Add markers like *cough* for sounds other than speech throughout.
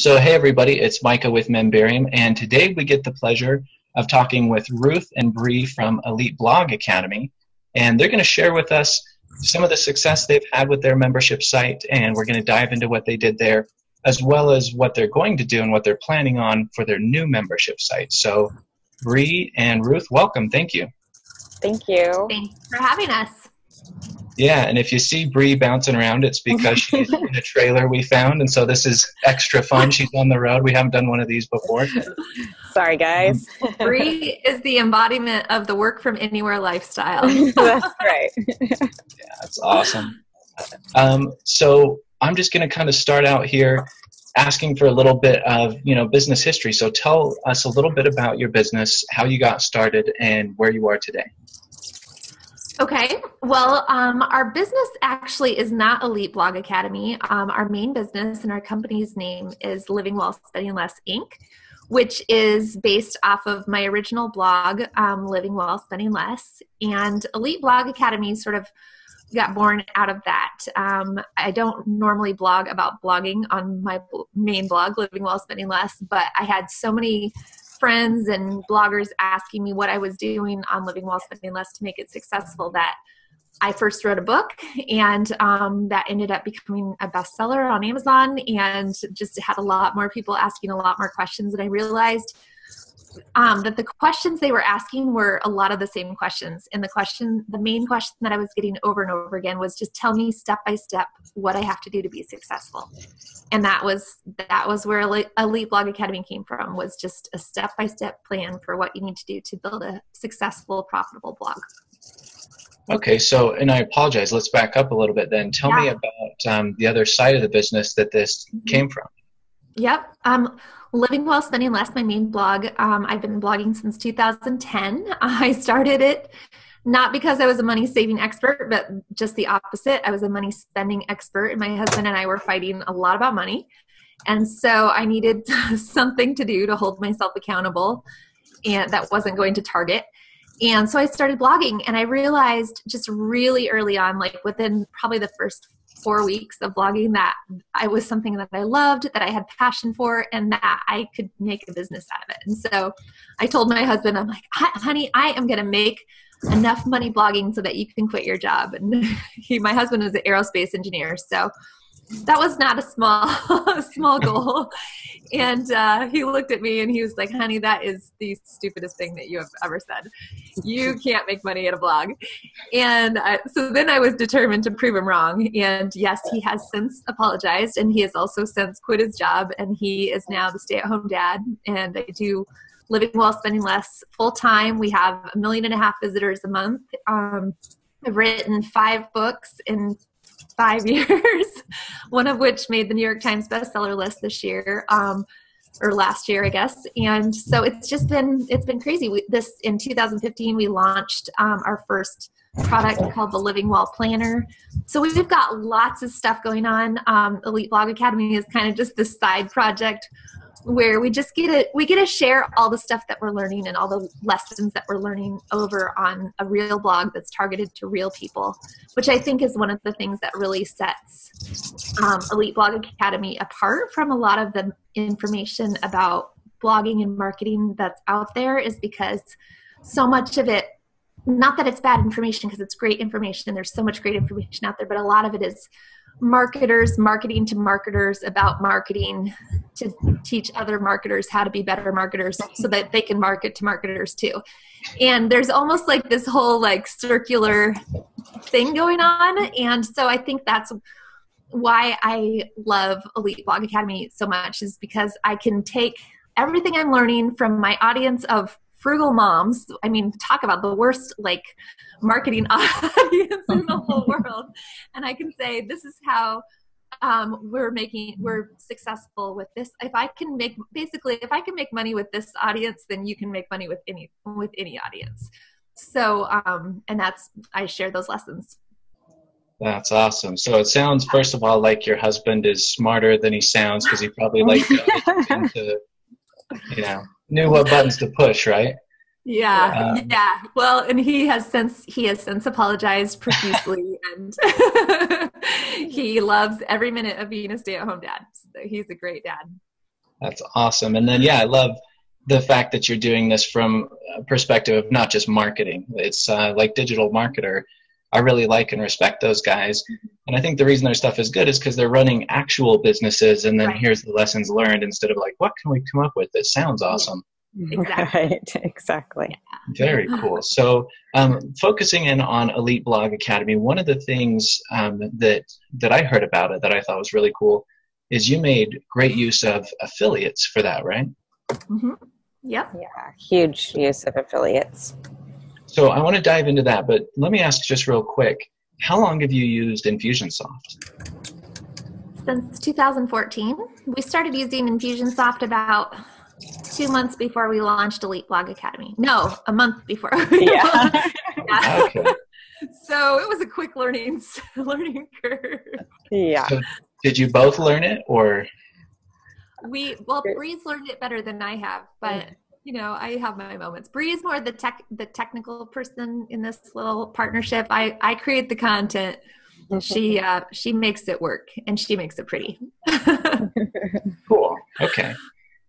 So, hey everybody, it's Micah with Memberium, and today we get the pleasure of talking with Ruth and Bree from Elite Blog Academy, and they're going to share with us some of the success they've had with their membership site, and we're going to dive into what they did there, as well as what they're going to do and what they're planning on for their new membership site. So, Bree and Ruth, welcome. Thank you. Thank you. Thanks for having us. Yeah, and if you see Bree bouncing around, it's because she's *laughs* in a trailer we found, and so this is extra fun. She's on the road. We haven't done one of these before. Sorry, guys. *laughs* Bree is the embodiment of the work from anywhere lifestyle. *laughs* That's right. Yeah, that's awesome. Um, so I'm just going to kind of start out here asking for a little bit of you know business history. So tell us a little bit about your business, how you got started, and where you are today. Okay. Well, um, our business actually is not Elite Blog Academy. Um, our main business and our company's name is Living Well, Spending Less Inc., which is based off of my original blog, um, Living Well, Spending Less. And Elite Blog Academy sort of got born out of that. Um, I don't normally blog about blogging on my main blog, Living Well, Spending Less, but I had so many friends and bloggers asking me what I was doing on Living Well Spending Less to make it successful that I first wrote a book and um, that ended up becoming a bestseller on Amazon and just had a lot more people asking a lot more questions. And I realized um, that the questions they were asking were a lot of the same questions. And the question, the main question that I was getting over and over again was just tell me step by step what I have to do to be successful. And that was that was where Elite Blog Academy came from. Was just a step by step plan for what you need to do to build a successful, profitable blog. Okay, so and I apologize. Let's back up a little bit. Then tell yeah. me about um, the other side of the business that this mm-hmm. came from. Yep. Um, Living Well, Spending Less, my main blog. Um, I've been blogging since 2010. *laughs* I started it not because I was a money saving expert, but just the opposite. I was a money spending expert, and my husband and I were fighting a lot about money. And so I needed *laughs* something to do to hold myself accountable, and that wasn't going to Target. And so I started blogging, and I realized just really early on, like within probably the first four weeks of blogging that I was something that I loved, that I had passion for, and that I could make a business out of it. And so I told my husband, I'm like, honey, I am going to make enough money blogging so that you can quit your job. And *laughs* he, my husband is an aerospace engineer. So that was not a small *laughs* small goal. And uh, he looked at me and he was like honey that is the stupidest thing that you have ever said. You can't make money at a blog. And uh, so then i was determined to prove him wrong. And yes he has since apologized and he has also since quit his job and he is now the stay-at-home dad. And i do living well spending less full time we have a million and a half visitors a month. Um, I've written five books in five *laughs* years, one of which made the New York Times bestseller list this year. Um, or last year, I guess, and so it's just been it's been crazy. We, this in 2015, we launched um, our first product called the Living Well Planner. So we've got lots of stuff going on. Um, Elite Blog Academy is kind of just this side project where we just get to we get to share all the stuff that we're learning and all the lessons that we're learning over on a real blog that's targeted to real people which i think is one of the things that really sets um, elite blog academy apart from a lot of the information about blogging and marketing that's out there is because so much of it not that it's bad information because it's great information and there's so much great information out there but a lot of it is marketers marketing to marketers about marketing to teach other marketers how to be better marketers so that they can market to marketers too. And there's almost like this whole like circular thing going on. And so i think that's why i love elite blog academy so much is because i can take everything i'm learning from my audience of frugal moms i mean talk about the worst like marketing *laughs* audience in the whole *laughs* world. And i can say this is how um, we're making we're successful with this. If i can make basically if i can make money with this audience then you can make money with any with any audience. So um, and that's i share those lessons. That's awesome. So it sounds, first of all, like your husband is smarter than he sounds because he probably *laughs* like into, you know, knew what buttons to push, right? Yeah, um, yeah. Well, and he has since he has since apologized profusely, *laughs* and *laughs* he loves every minute of being a stay-at-home dad. So he's a great dad. That's awesome. And then, yeah, I love the fact that you're doing this from a perspective of not just marketing. It's uh, like digital marketer. I really like and respect those guys. And I think the reason their stuff is good is because they're running actual businesses and then Right. here's the lessons learned instead of like, what can we come up with that sounds awesome? Exactly. *laughs* Right, exactly. Very *laughs* cool. So, um, focusing in on Elite Blog Academy, one of the things um, that that I heard about it that I thought was really cool is you made great use of affiliates for that, right? Mm-hmm. Yep. Yeah, huge use of affiliates. So I want to dive into that, but let me ask just real quick: How long have you used Infusionsoft? Since 2014, we started using Infusionsoft about two months before we launched Elite Blog Academy. No, a month before. *laughs* Yeah. Yeah. Okay. So it was a quick learning *laughs* learning curve. yeah. So did you both learn it, or We well, Bree's learned it better than I have, but you know, I have my moments. Bree is more the tech the technical person in this little partnership. I I create the content. She uh she makes it work and she makes it pretty. *laughs* cool? Okay.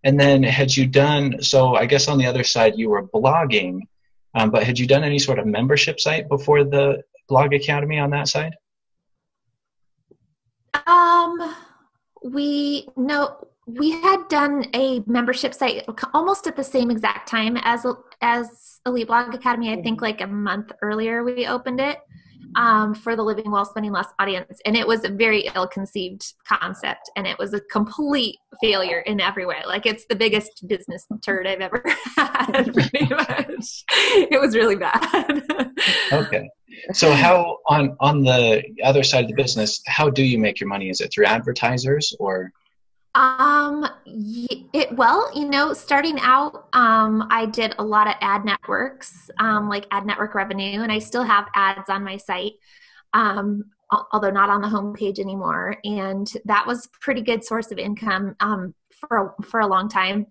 And then had you done so? I guess on the other side, you were blogging, um, but had you done any sort of membership site before the Blog Academy on that side? Um, we no, we had done a membership site almost at the same exact time as as Elite Blog Academy. I think like a month earlier we opened it um, for the Living Well Spending Less audience, and it was a very ill-conceived concept, and it was a complete failure in every way. Like it's the biggest business turd I've ever *laughs* had. *laughs* Pretty much, it was really bad. Okay. So how on on the other side of the business, how do you make your money? Is it through advertisers or? Um, it well, you know, starting out, um, I did a lot of ad networks, um, like ad network revenue, and I still have ads on my site, um, although not on the homepage anymore. And that was pretty good source of income, um, for for a long time,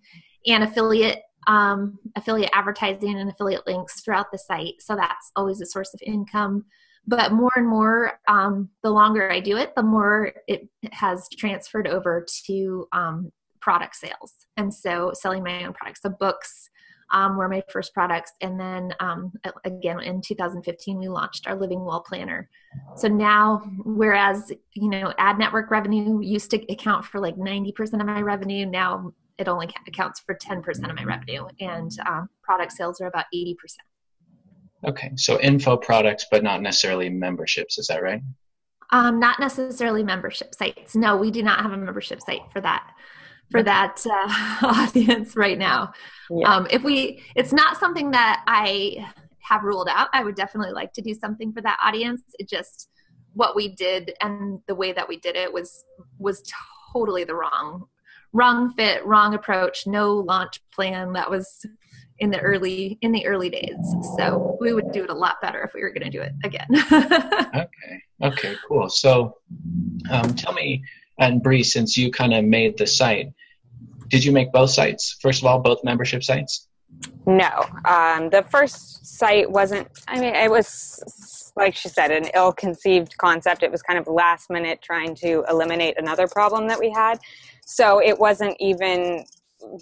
and affiliate, um, affiliate advertising and affiliate links throughout the site. So that's always a source of income but more and more um, the longer i do it the more it has transferred over to um, product sales. And so selling my own products The books um, were my first products. And then um, again in 2015 we launched our living well planner. So now whereas you know ad network revenue used to account for like 90% of my revenue now it only accounts for 10% of my revenue. And um, product sales are about 80% Okay, so info products, but not necessarily memberships. Is that right? Um, not necessarily membership sites. No, we do not have a membership site for that for that uh, *laughs* audience right now. Yeah. Um, if we, it's not something that I have ruled out. I would definitely like to do something for that audience. It just what we did and the way that we did it was was totally the wrong wrong fit, wrong approach. No launch plan. That was in the early in the early days. So we would do it a lot better if we were going to do it again. *laughs* Okay. Okay. Cool. So, um, tell me, and Bree, since you kind of made the site, did you make both sites? First of all, both membership sites. No, um, the first site wasn't. I mean, it was like she said, an ill-conceived concept. It was kind of last minute trying to eliminate another problem that we had. So it wasn't even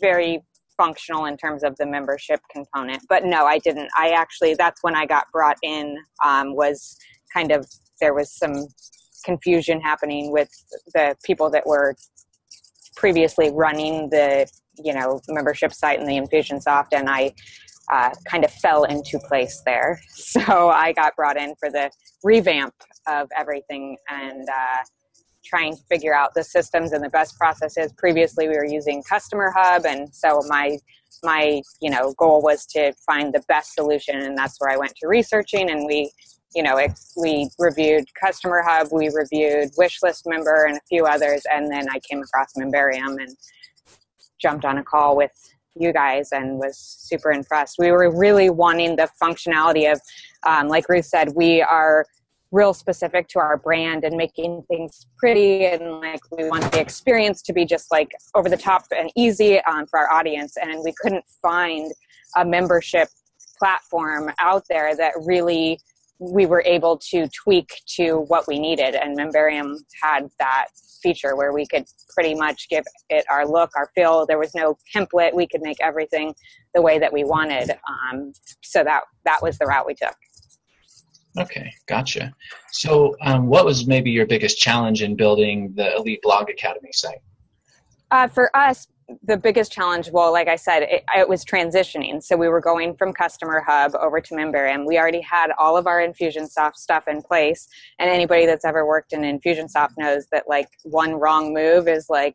very functional in terms of the membership component. But no, I didn't. I actually that's when I got brought in. Um, was kind of there was some confusion happening with the people that were previously running the you know membership site and the Infusionsoft, and I uh, kind of fell into place there. *laughs* So I got brought in for the revamp of everything and uh, trying to figure out the systems and the best processes. Previously, we were using Customer Hub, and so my my you know goal was to find the best solution, and that's where I went to researching, and we you know it, we reviewed Customer Hub, we reviewed Wishlist Member, and a few others, and then I came across Memberium and jumped on a call with you guys and was super impressed. We were really wanting the functionality of, um, like Ruth said, we are real specific to our brand and making things pretty and like we want the experience to be just like over the top and easy um, for our audience and we couldn't find a membership platform out there that really we were able to tweak to what we needed. And Memberium had that feature where we could pretty much give it our look, our feel. There was no template. We could make everything the way that we wanted. Um, so that that was the route we took. Okay, gotcha. So, um, what was maybe your biggest challenge in building the Elite Blog Academy site? Uh, for us, the biggest challenge, well, like I said, it, it, was transitioning. So we were going from Customer Hub over to Memberium. We already had all of our Infusionsoft stuff in place, and anybody that's ever worked in Infusionsoft knows that like one wrong move is like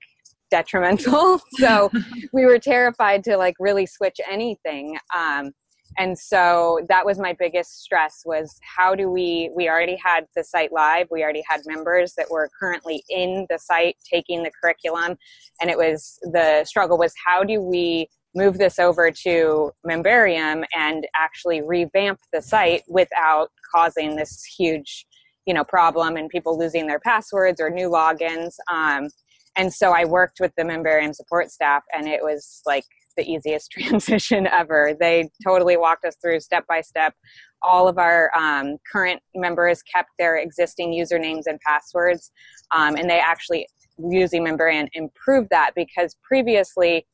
detrimental. *laughs* so *laughs* we were terrified to like really switch anything. Um, and so that was my biggest stress was how do we we already had the site live. We already had members that were currently in the site taking the curriculum. And it was the struggle was how do we move this over to memberium and actually revamp the site without causing this huge you know problem and people losing their passwords or new logins. Um, and so i worked with the memberium support staff and it was like the easiest *laughs* transition ever. They totally walked us through step by step. All of our um, current members kept their existing usernames and passwords, um, and they actually, using Memberium, improved that because previously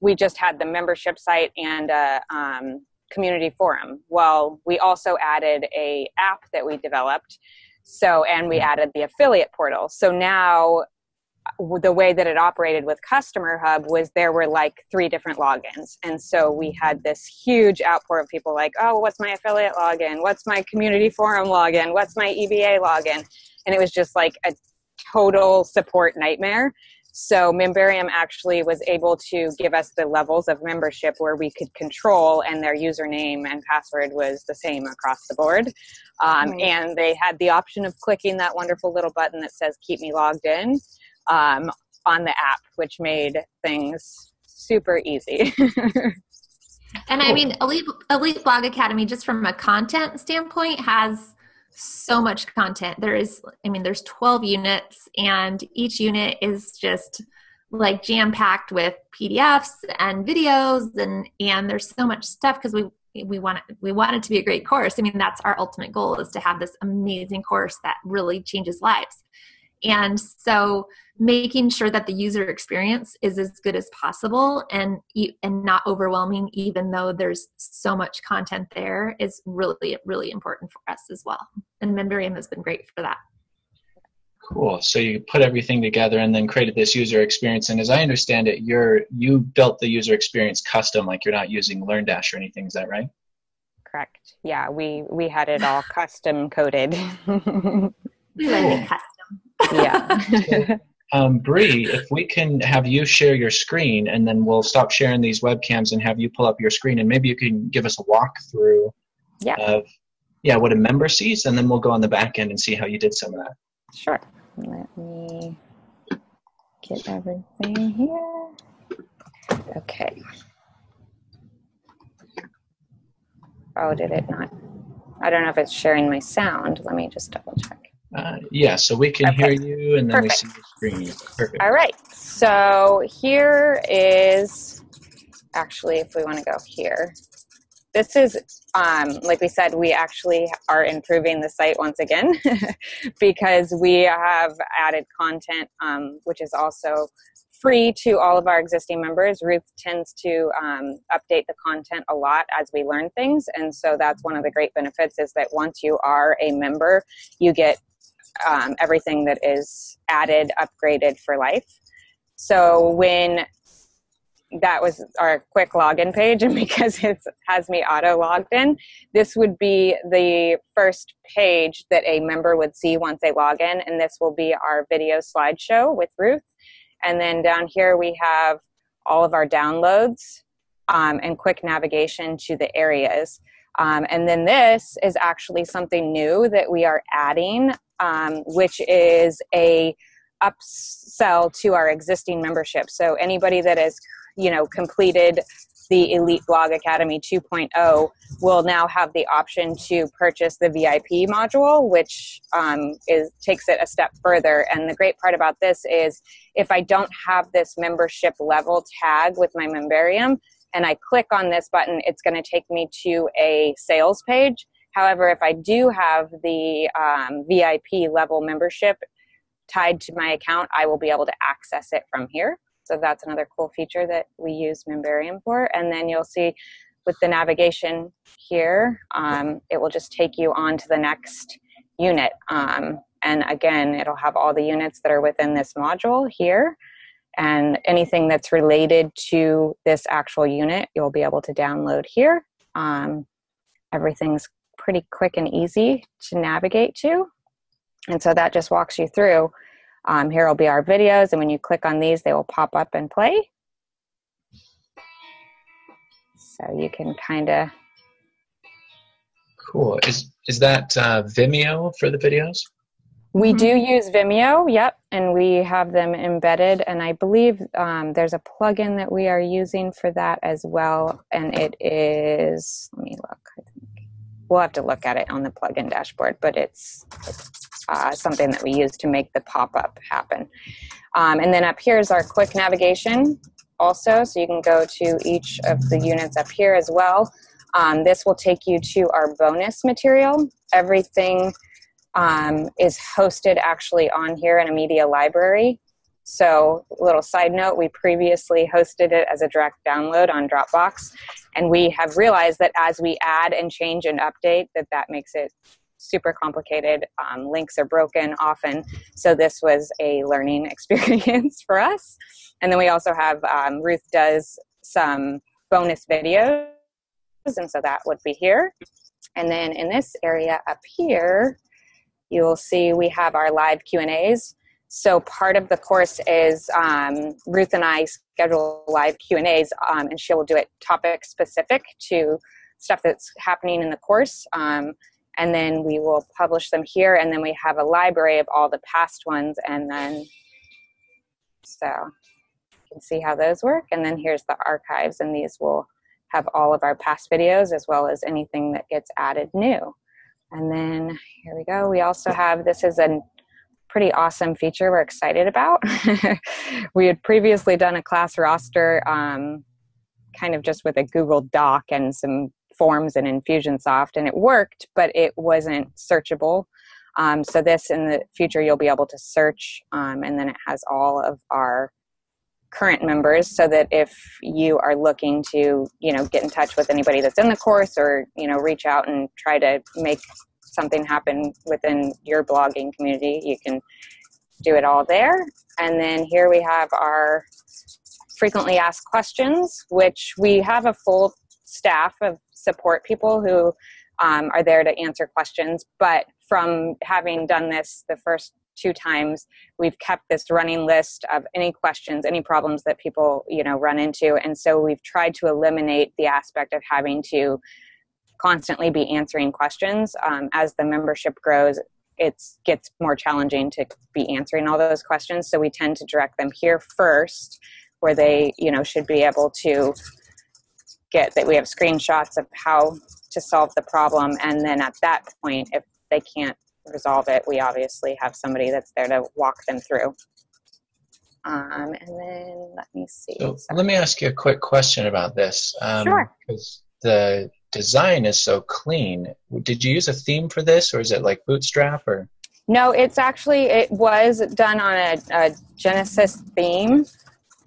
we just had the membership site and a um, community forum. Well, we also added a app that we developed. So, and we added the affiliate portal. So now the way that it operated with customer hub was there were like three different logins. And so we had this huge outpour of people like oh what's my affiliate login? What's my community forum login? What's my eba login? And it was just like a total support nightmare. So memberium actually was able to give us the levels of membership where we could control and their username and password was the same across the board. Um, mm-hmm. and they had the option of clicking that wonderful little button that says keep me logged in um, on the app, which made things super easy. *laughs* and I mean, Elite, Elite Blog Academy, just from a content standpoint, has so much content. There is, I mean, there's 12 units, and each unit is just like jam packed with PDFs and videos, and and there's so much stuff because we we want it, we want it to be a great course. I mean, that's our ultimate goal is to have this amazing course that really changes lives. And so making sure that the user experience is as good as possible and and not overwhelming even though there's so much content there is really really important for us as well. And Memberium has been great for that. Cool. So you put everything together and then created this user experience. And as I understand it, you're you built the user experience custom, like you're not using LearnDash or anything. Is that right? Correct. Yeah, we we had it all *laughs* custom coded. *laughs* we like it custom yeah. um, Bree, if we can have you share your screen, and then we'll stop sharing these webcams and have you pull up your screen, and maybe you can give us a walkthrough yeah. of yeah what a member sees, and then we'll go on the back end and see how you did some of that. Sure. Let me get everything here. Okay. Oh, did it not? I don't know if it's sharing my sound. Let me just double check. Uh, yeah, so we can hear you and then Perfect. we see the screen. Perfect. All right. So here is actually, if we want to go here, this is, um, like we said, we actually are improving the site once again *laughs* because we have added content, um, which is also free to all of our existing members. Ruth tends to um, update the content a lot as we learn things, and so that's one of the great benefits is that once you are a member, you get um, everything that is added, upgraded for life. So when that was our quick login page, *laughs* and because it has me auto logged in, this would be the first page that a member would see once they log in, and this will be our video slideshow with Ruth. And then down here we have all of our downloads um, and quick navigation to the areas. Um, and then this is actually something new that we are adding um, which is a upsell to our existing membership. So anybody that has, you know, completed the Elite Blog Academy 2.0 will now have the option to purchase the VIP module, which um, is takes it a step further. And the great part about this is, if I don't have this membership level tag with my Memberium, and I click on this button, it's going to take me to a sales page However, if I do have the um, VIP level membership tied to my account, I will be able to access it from here. So that's another cool feature that we use Memberium for. And then you'll see with the navigation here, um, it will just take you on to the next unit. Um, and again, it'll have all the units that are within this module here. And anything that's related to this actual unit, you'll be able to download here. Um, everything's pretty quick and easy to navigate to. And so that just walks you through. Um, here will be our videos, and when you click on these, they will pop up and play. So you can kind of. Cool. Is is that uh, Vimeo for the videos? We Mm-hmm. do use Vimeo, yep, and we have them embedded. And I believe um, there's a plugin that we are using for that as well. And it is, let me look. We'll have to look at it on the plugin dashboard, but it's, it's uh, something that we use to make the pop up happen. Um, and then up here is our quick navigation also, so you can go to each of the units up here as well. Um, this will take you to our bonus material. Everything um, is hosted actually on here in a media library. So, a little side note, we previously hosted it as a direct download on Dropbox, and we have realized that as we add and change and update, that that makes it super complicated. Um, links are broken often, so this was a learning *laughs* experience for us. And then we also have um, Ruth does some bonus videos, and so that would be here. And then in this area up here, you'll see we have our live q and a's so part of the course is um, ruth and i schedule live q and a's um, and she will do it topic specific to stuff that's happening in the course um, and then we will publish them here and then we have a library of all the past ones and then so you can see how those work and then here's the archives and these will have all of our past videos as well as anything that gets added new and then here we go. We also have this is a pretty awesome feature we're excited about. *laughs* we had previously done a class roster um, kind of just with a Google Doc and some forms in Infusionsoft, and it worked, but it wasn't searchable. Um, so this in the future you'll be able to search, um, and then it has all of our current members so that if you are looking to you know get in touch with anybody that's in the course or you know reach out and try to make something happen within your blogging community you can do it all there. And then here we have our frequently asked questions which we have a full staff of support people who um, are there to answer questions. But from having done this the first two times we've kept this running list of any questions any problems that people you know run into. And so we've tried to eliminate the aspect of having to constantly be answering questions um, as the membership grows it gets more challenging to be answering all those questions so we tend to direct them here first where they you know should be able to get that we have screenshots of how to solve the problem and then at that point if they can't resolve it, we obviously have somebody that's there to walk them through. Um, and then let me see. So let me ask you a quick question about this. Um, Sure. Because the design is so clean. Did you use a theme for this, or is it like Bootstrap, or? No, it's actually it was done on a, a Genesis theme,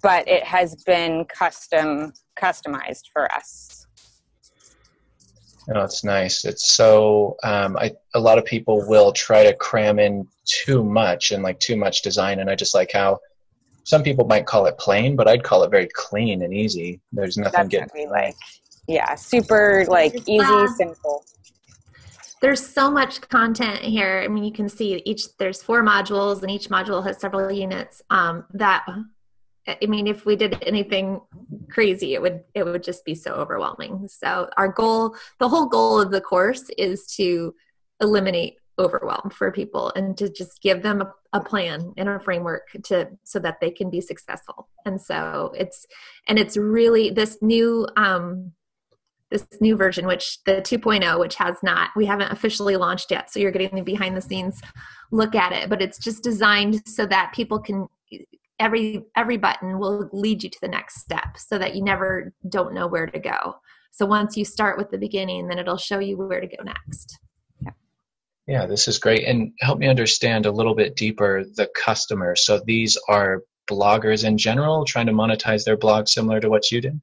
but it has been custom customized for us. No, it's nice. It's so um, I a lot of people will try to cram in too much and like too much design, and I just like how some people might call it plain, but I'd call it very clean and easy. There's nothing That's getting what we like. Yeah, super like easy, Yeah. simple. There's so much content here. I mean, you can see each there's four modules, and each module has several units. Um, that I mean, if we did anything crazy, it would it would just be so overwhelming. So our goal, the whole goal of the course, is to eliminate overwhelm for people and to just give them a, a plan and a framework to so that they can be successful. And so it's and it's really this new um, this new version which the 2.0 which has not we haven't officially launched yet so you're getting the behind the scenes look at it but it's just designed so that people can every every button will lead you to the next step so that you never don't know where to go. So once you start with the beginning then it'll show you where to go next. Yeah. Yeah this is great. And help me understand a little bit deeper the customer. So these are bloggers in general trying to monetize their blog similar to what you did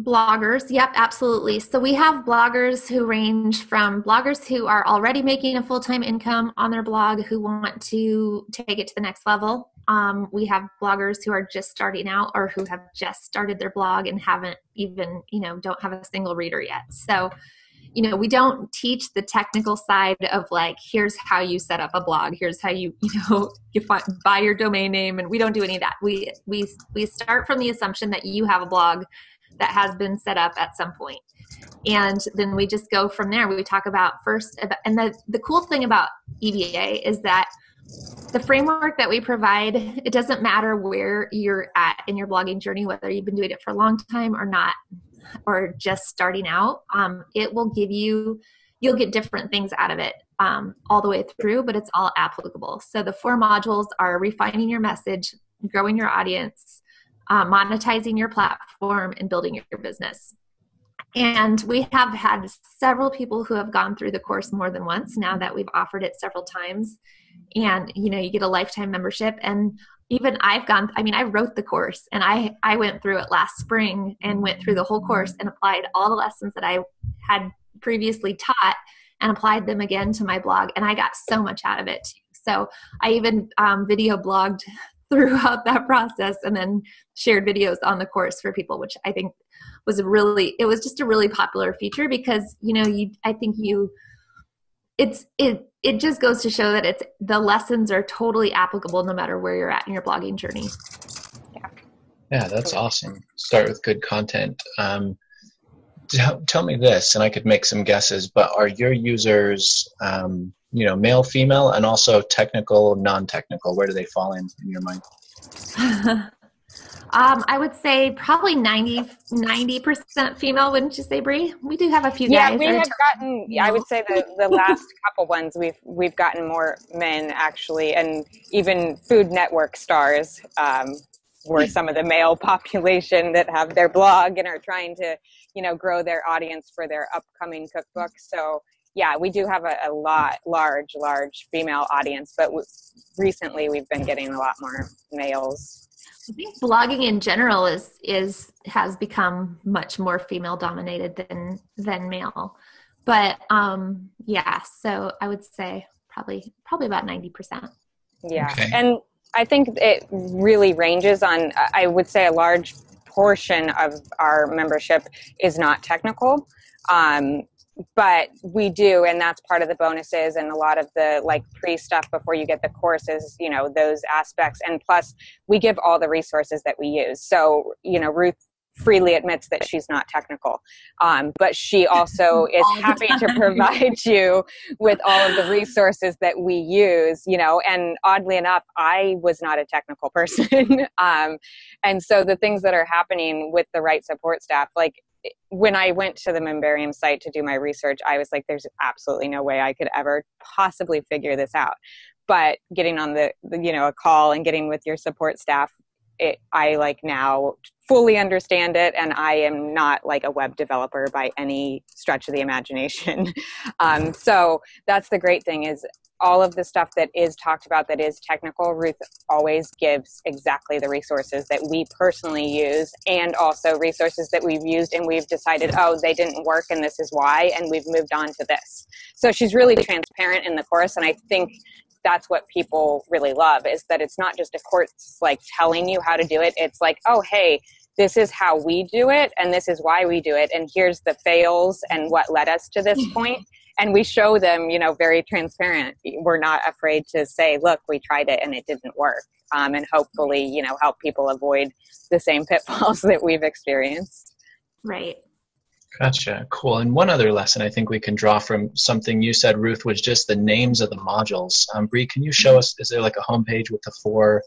Bloggers, yep, absolutely. So we have bloggers who range from bloggers who are already making a full time income on their blog who want to take it to the next level. Um, we have bloggers who are just starting out or who have just started their blog and haven't even, you know, don't have a single reader yet. So, you know, we don't teach the technical side of like, here's how you set up a blog, here's how you, you know, *laughs* you find, buy your domain name, and we don't do any of that. We we we start from the assumption that you have a blog that has been set up at some point. And then we just go from there. We talk about first about, and the, the cool thing about EBA is that the framework that we provide it doesn't matter where you're at in your blogging journey whether you've been doing it for a long time or not or just starting out um, it will give you you'll get different things out of it um, all the way through but it's all applicable. So the four modules are refining your message growing your audience uh, monetizing your platform and building your business. And we have had several people who have gone through the course more than once now that we've offered it several times. And you know, you get a lifetime membership and even I've gone I mean I wrote the course and I I went through it last spring and went through the whole course and applied all the lessons that I had previously taught and applied them again to my blog and I got so much out of it. So I even um, video blogged throughout that process and then shared videos on the course for people which i think was a really it was just a really popular feature because you know you i think you it's it it just goes to show that it's the lessons are totally applicable no matter where you're at in your blogging journey. Yeah yeah that's awesome. Start with good content. Um, tell, tell me this and i could make some guesses but are your users um, you know male female and also technical non-technical where do they fall in in your mind *laughs* um, I would say probably 90 percent female. Wouldn't you say, Bree? We do have a few yeah, guys. we have gotten. Yeah, I would say the the last *laughs* couple ones we've we've gotten more men actually, and even Food Network stars um, were some of the male *laughs* population that have their blog and are trying to you know grow their audience for their upcoming cookbook. So yeah, we do have a, a lot, large, large female audience, but w- recently we've been getting a lot more males. I think blogging in general is is has become much more female dominated than than male, but um, yeah. So I would say probably probably about ninety percent. Yeah, okay. and I think it really ranges on. I would say a large portion of our membership is not technical. Um, but we do and that's part of the bonuses and a lot of the like pre stuff before you get the courses you know those aspects. And plus we give all the resources that we use. So you know ruth freely admits that she's not technical um, but she *laughs* also is happy to provide *laughs* you with all of the resources that we use you know. And oddly enough i was not a technical *laughs* person um, and so the things that are happening with the right support staff like when I went to the Memberium site to do my research, I was like, there's absolutely no way I could ever possibly figure this out. But getting on the, you know, a call and getting with your support staff, it, I like now fully understand it, and I am not like a web developer by any stretch of the imagination. *laughs* um, so that's the great thing is all of the stuff that is talked about that is technical, Ruth always gives exactly the resources that we personally use and also resources that we've used and we've decided, oh, they didn't work and this is why, and we've moved on to this. So she's really transparent in the course, and I think that's what people really love is that it's not just a course like telling you how to do it. It's like, oh, hey, this is how we do it and this is why we do it and here's the fails and what led us to this *laughs* point and we show them you know very transparent we're not afraid to say look we tried it and it didn't work um, and hopefully you know help people avoid the same *laughs* pitfalls that we've experienced right Gotcha. Cool. And one other lesson I think we can draw from something you said, Ruth, was just the names of the modules. Um, Bree, can you show us? Is there like a homepage with the four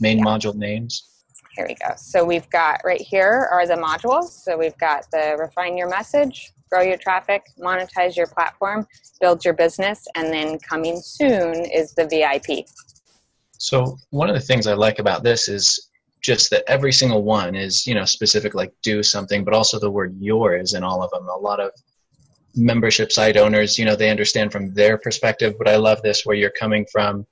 main yeah. module names? Here we go. So we've got right here are the modules. So we've got the refine your message, grow your traffic, monetize your platform, build your business, and then coming soon is the VIP. So, one of the things I like about this is just that every single one is you know specific like do something but also the word yours in all of them a lot of membership site owners you know they understand from their perspective but i love this where you're coming from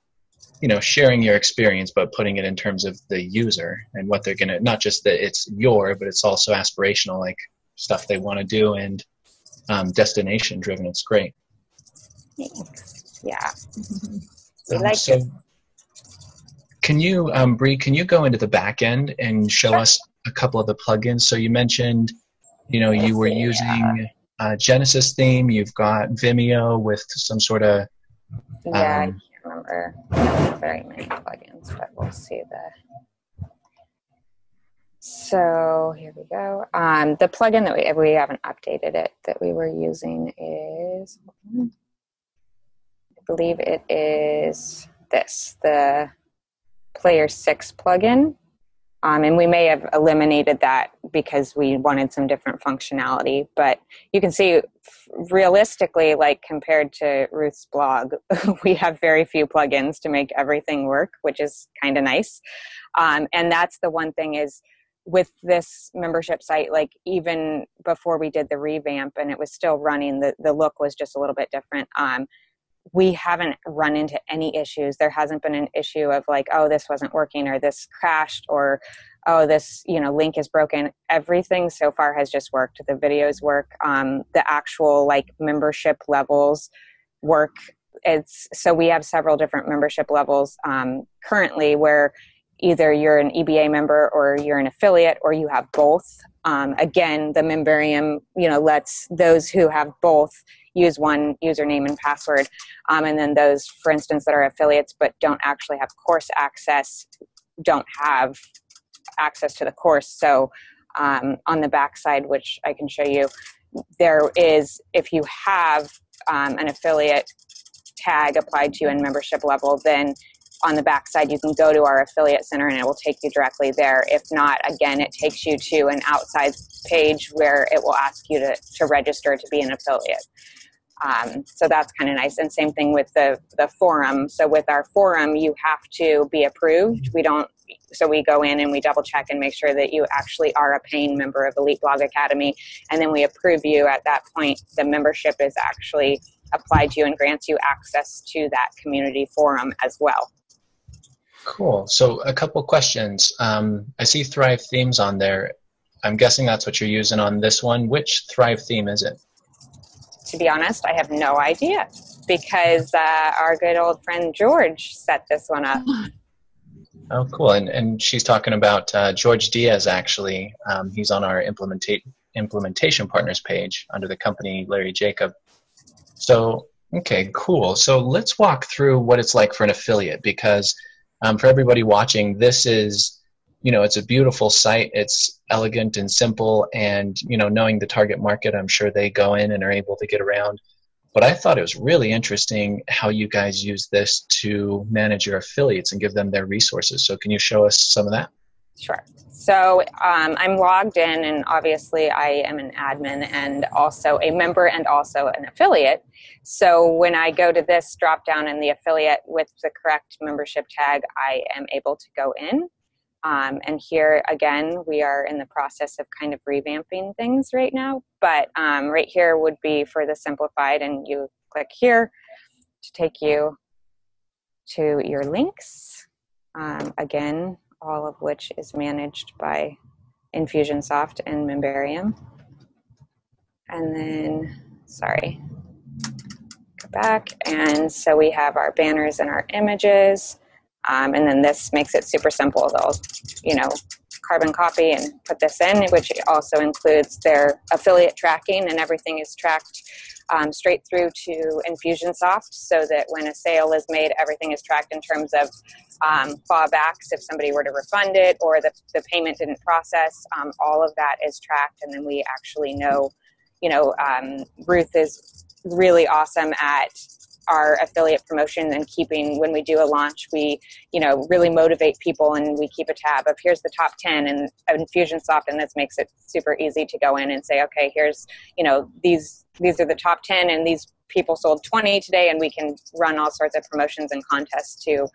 you know sharing your experience but putting it in terms of the user and what they're gonna not just that it's your but it's also aspirational like stuff they want to do and um, destination driven it's great. Thanks. yeah. We um, like so it. can you um, Bree, can you go into the back end and show sure. us a couple of the plugins? So you mentioned you know you were using uh, genesis theme. You've got vimeo with some sort of yeah. um, very many plugins, but we'll see the. So here we go. Um, the plugin that we we haven't updated it that we were using is, I believe it is this the Player Six plugin. Um, and we may have eliminated that because we wanted some different functionality. But you can see realistically, like compared to Ruth's blog, *laughs* we have very few plugins to make everything work, which is kind of nice. Um, and that's the one thing is with this membership site, like even before we did the revamp and it was still running, the, the look was just a little bit different. Um, we haven't run into any issues. There hasn't been an issue of like, oh, this wasn't working or this crashed or oh, this you know link is broken. Everything so far has just worked. The videos work. Um, the actual like membership levels work. It's so we have several different membership levels um, currently where either you're an EBA member or you're an affiliate or you have both. Um, again, the Memberium, you know, lets those who have both use one username and password. Um, and then those, for instance, that are affiliates but don't actually have course access, don't have access to the course. So um, on the backside, which I can show you, there is, if you have um, an affiliate tag applied to you in membership level, then on the backside you can go to our affiliate center and it will take you directly there if not again it takes you to an outside page where it will ask you to, to register to be an affiliate um, so that's kind of nice. And same thing with the the forum. So with our forum, you have to be approved. We don't. So we go in and we double check and make sure that you actually are a paying member of Elite Blog Academy, and then we approve you. At that point, the membership is actually applied to you and grants you access to that community forum as well. Cool. So a couple questions. Um, I see Thrive themes on there. I'm guessing that's what you're using on this one. Which Thrive theme is it? To be honest, I have no idea because uh, our good old friend George set this one up. *laughs* Oh, cool. And, and she's talking about uh, George Diaz, actually. Um, he's on our implementa- implementation partners page under the company Larry Jacob. So, okay, cool. So let's walk through what it's like for an affiliate because um, for everybody watching, this is you know it's a beautiful site. It's elegant and simple and you know knowing the target market i'm sure they go in and are able to get around. But i thought it was really interesting how you guys use this to manage your affiliates and give them their resources. So can you show us some of that? Sure. So um, i'm logged in and obviously i am an admin and also a member and also an affiliate. So when i go to this drop down in the affiliate with the correct membership tag i am able to go in um, and here again, we are in the process of kind of revamping things right now. But um, right here would be for the simplified, and you click here to take you to your links. Um, again, all of which is managed by Infusionsoft and Memberium. And then, sorry, go back. And so we have our banners and our images. Um, and then this makes it super simple. They'll, you know, carbon copy and put this in, which also includes their affiliate tracking, and everything is tracked um, straight through to Infusionsoft so that when a sale is made, everything is tracked in terms of um, clawbacks if somebody were to refund it or the, the payment didn't process. Um, all of that is tracked, and then we actually know, you know, um, Ruth is really awesome at our affiliate promotion and keeping when we do a launch we you know really motivate people and we keep a tab of here's the top 10 and infusionsoft and this makes it super easy to go in and say okay here's you know these these are the top 10 and these people sold 20 today and we can run all sorts of promotions and contests to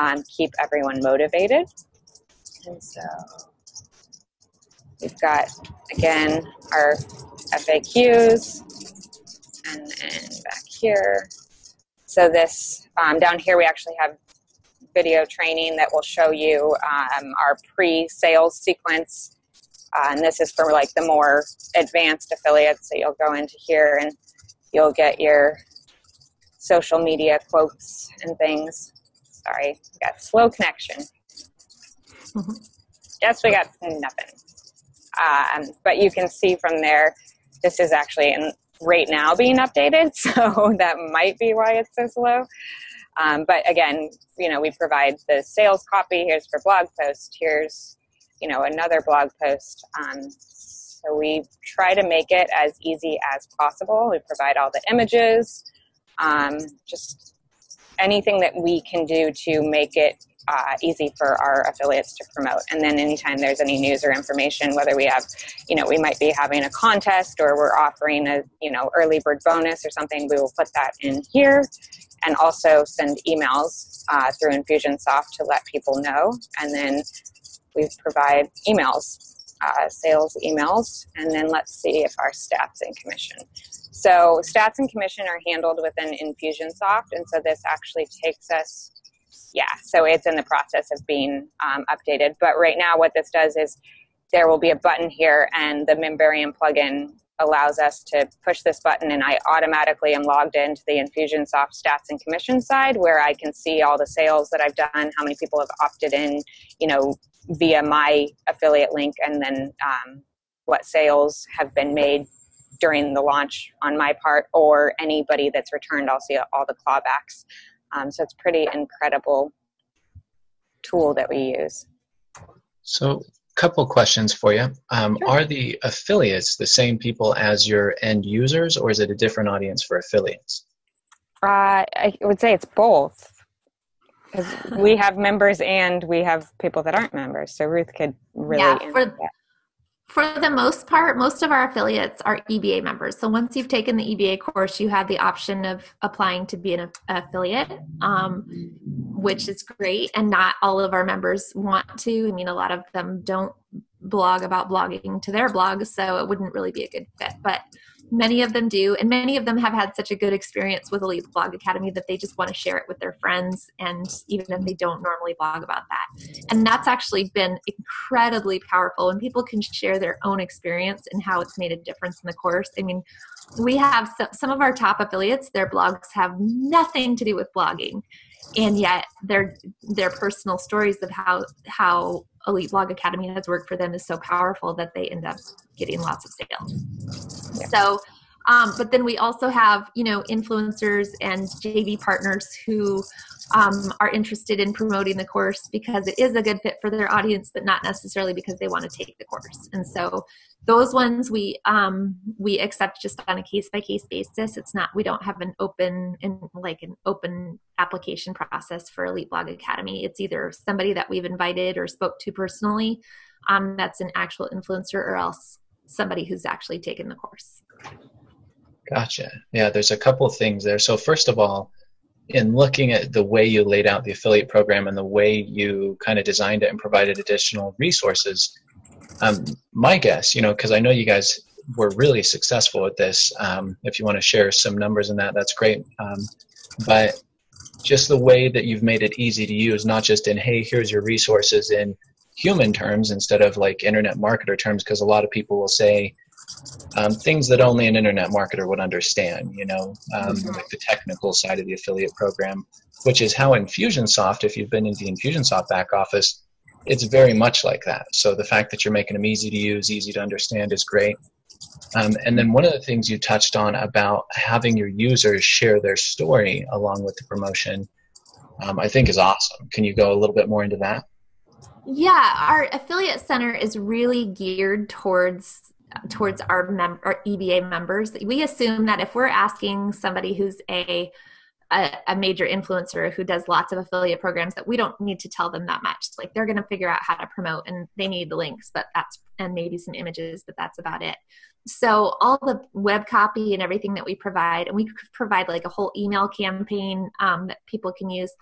um, keep everyone motivated And so we've got, again, our FAQs, and then back here. So this, um, down here we actually have video training that will show you um, our pre-sales sequence. Uh, and this is for like the more advanced affiliates. So you'll go into here and you'll get your social media quotes and things. Sorry, we got slow connection. Mm-hmm. Yes, we got nothing. Um, but you can see from there, this is actually in, right now being updated, *laughs* so that might be why it's so slow. Um, but again, you know, we provide the sales copy. Here's for blog post. Here's, you know, another blog post. Um, so we try to make it as easy as possible. We provide all the images, um, just anything that we can do to make it uh, easy for our affiliates to promote. And then anytime there's any news or information, whether we have, you know, we might be having a contest or we're offering a, you know, early bird bonus or something, we will put that in here and also send emails uh, through Infusionsoft to let people know. And then we provide emails, uh, sales emails, and then let's see if our stats and commission. So stats and commission are handled within Infusionsoft, and so this actually takes us yeah, so it's in the process of being um, updated. But right now, what this does is there will be a button here, and the Memberium plugin allows us to push this button, and I automatically am logged into the Infusionsoft stats and commission side where I can see all the sales that I've done, how many people have opted in, you know, via my affiliate link, and then um, what sales have been made during the launch on my part, or anybody that's returned. I'll see all the clawbacks. Um, so it's pretty incredible tool that we use. So, a couple questions for you. Um, sure. Are the affiliates the same people as your end users, or is it a different audience for affiliates? Uh, I would say it's both. Because we have members and we have people that aren't members. So Ruth could really. Yeah, for, for the most part, most of our affiliates are EBA members. So once you've taken the EBA course, you have the option of applying to be an affiliate, um, which is great. And not all of our members want to. I mean, a lot of them don't blog about blogging to their blog, so it wouldn't really be a good fit. But many of them do and many of them have had such a good experience with elite blog academy that they just want to share it with their friends and even if they don't normally blog about that. And that's actually been incredibly powerful when people can share their own experience and how it's made a difference in the course. I mean we have some of our top affiliates their blogs have nothing to do with blogging and yet their their personal stories of how how elite blog academy has worked for them is so powerful that they end up getting lots of sales yeah. so um, but then we also have you know influencers and jv partners who um, are interested in promoting the course because it is a good fit for their audience but not necessarily because they want to take the course. And so those ones we um, we accept just on a case by case basis. It's not we don't have an open and like an open application process for elite blog academy. It's either somebody that we've invited or spoke to personally um, that's an actual influencer or else somebody who's actually taken the course gotcha yeah there's a couple of things there so first of all in looking at the way you laid out the affiliate program and the way you kind of designed it and provided additional resources um, my guess, you know, because I know you guys were really successful at this. Um, if you want to share some numbers in that, that's great. Um, but just the way that you've made it easy to use, not just in, hey, here's your resources in human terms instead of like internet marketer terms, because a lot of people will say um, things that only an internet marketer would understand, you know, um, mm-hmm. like the technical side of the affiliate program, which is how Infusionsoft, if you've been in the Infusionsoft back office, it's very much like that. So the fact that you're making them easy to use, easy to understand is great. Um, and then one of the things you touched on about having your users share their story along with the promotion, um, I think is awesome. Can you go a little bit more into that? Yeah, our affiliate center is really geared towards towards our, mem- our EBA members. We assume that if we're asking somebody who's a a, major influencer who does lots of affiliate programs that we don't need to tell them that much. Like they're going to figure out how to promote and they need the links, but that's, and maybe some images, but that's about it. So all the web copy and everything that we provide, and we provide like a whole email campaign um, that people can use.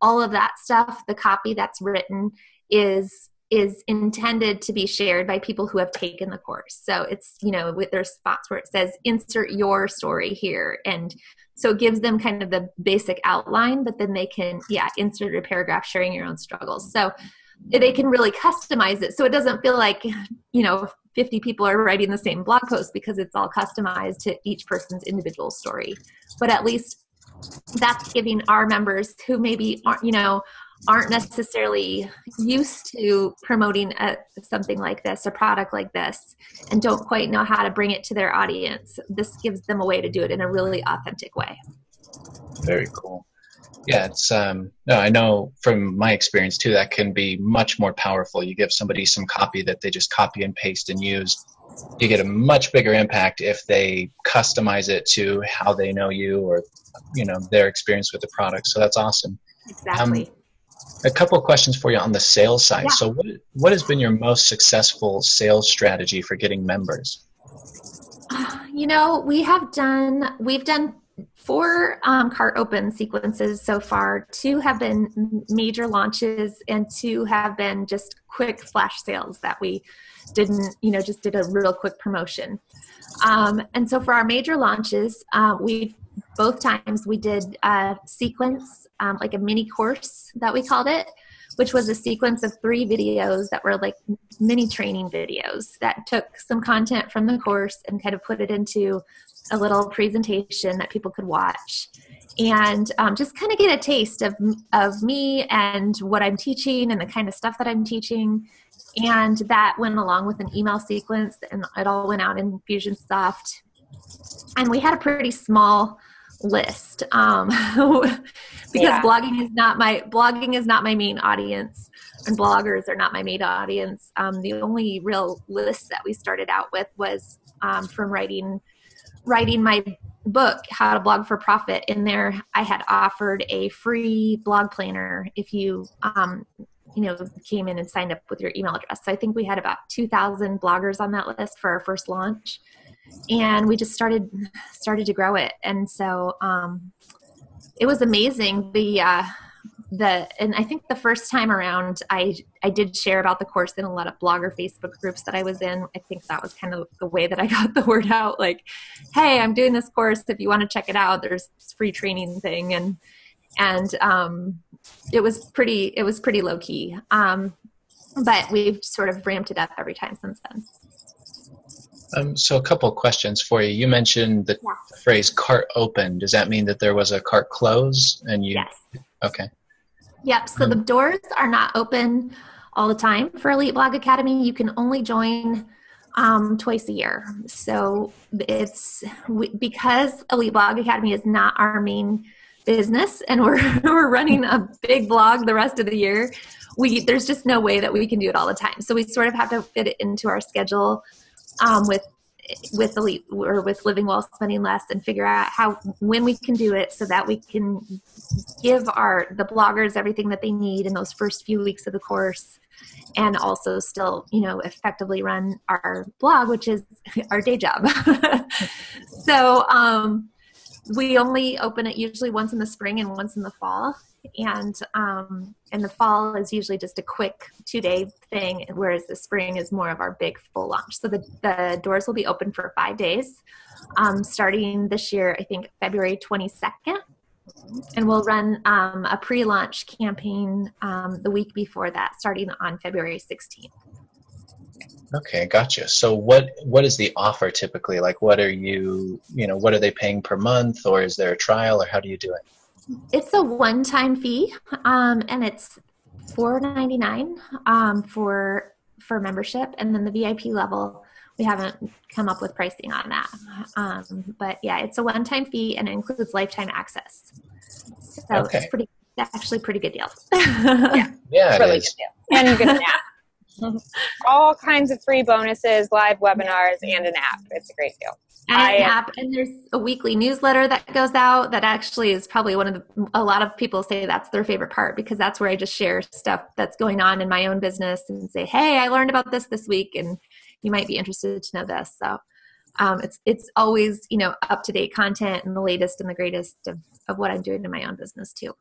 All of that stuff, the copy that's written is is intended to be shared by people who have taken the course. So it's, you know, there's spots where it says insert your story here. And so it gives them kind of the basic outline, but then they can, yeah, insert a paragraph sharing your own struggles. So they can really customize it. So it doesn't feel like, you know, 50 people are writing the same blog post because it's all customized to each person's individual story. But at least that's giving our members who maybe aren't, you know, aren't necessarily used to promoting a, something like this, a product like this, and don't quite know how to bring it to their audience. This gives them a way to do it in a really authentic way. Very cool. Yeah, it's um no, I know from my experience too that can be much more powerful. You give somebody some copy that they just copy and paste and use. You get a much bigger impact if they customize it to how they know you or you know their experience with the product. So that's awesome. Exactly. Um, a couple of questions for you on the sales side. Yeah. So, what what has been your most successful sales strategy for getting members? *sighs* You know, we have done we've done four um, cart open sequences so far. Two have been major launches, and two have been just quick flash sales that we didn't, you know, just did a real quick promotion. Um, and so for our major launches, uh, we both times we did a sequence, um, like a mini course that we called it, which was a sequence of three videos that were like mini training videos that took some content from the course and kind of put it into a little presentation that people could watch and um, just kind of get a taste of, of me and what I'm teaching and the kind of stuff that I'm teaching. And that went along with an email sequence, and it all went out in Fusionsoft. And we had a pretty small list um, *laughs* because yeah. blogging is not my blogging is not my main audience and bloggers are not my main audience. Um, the only real list that we started out with was um, from writing writing my book how to blog for profit. In there i had offered a free blog planner if you um, you know came in and signed up with your email address. So i think we had about 2000 bloggers on that list for our first launch and we just started started to grow it. And so um, it was amazing. The uh, the and i think the first time around i i did share about the course in a lot of blogger facebook groups that i was in. I think that was kind of the way that i *laughs* got the word out. Like hey i'm doing this course. If you want to check it out there's this free training thing. And and um, it was pretty it was pretty low key. Um, but we've sort of ramped it up every time since then um, so a couple of questions for you. You mentioned the yeah. phrase "cart open." Does that mean that there was a cart close and you? Yes. Okay. Yep. So um, the doors are not open all the time for Elite Blog Academy. You can only join um, twice a year. So it's we, because Elite Blog Academy is not our main business, and we're *laughs* we're running a big blog the rest of the year. We there's just no way that we can do it all the time. So we sort of have to fit it into our schedule um, with with elite or with living well spending less and figure out how when we can do it so that we can give our the bloggers everything that they need in those first few weeks of the course and also still you know effectively run our blog which is *laughs* our day job. *laughs* So um, we only open it usually once in the spring and once in the fall and um, and the fall is usually just a quick two day thing whereas the spring is more of our big full launch. So the, the doors will be open for five days um, starting this year i think february 22nd and we'll run um, a pre-launch campaign um, the week before that starting on february 16th okay gotcha. So what what is the offer typically? Like what are you you know what are they paying per month or is there a trial or how do you do it it's a one-time fee, um, and it's four ninety nine um, for for membership, and then the VIP level we haven't come up with pricing on that. Um, but yeah, it's a one-time fee and it includes lifetime access. So okay. it's pretty actually pretty good deal. *laughs* yeah, yeah, really good deal. And you get an app. *laughs* All kinds of free bonuses, live webinars, and an app. It's a great deal. And I, app and there's a weekly newsletter that goes out that actually is probably one of the a lot of people say that's their favorite part because that's where i just share stuff that's going on in my own business and say hey i learned about this this week and you might be interested to know this. So um, it's it's always you know up to date content and the latest and the greatest of, of what i'm doing in my own business too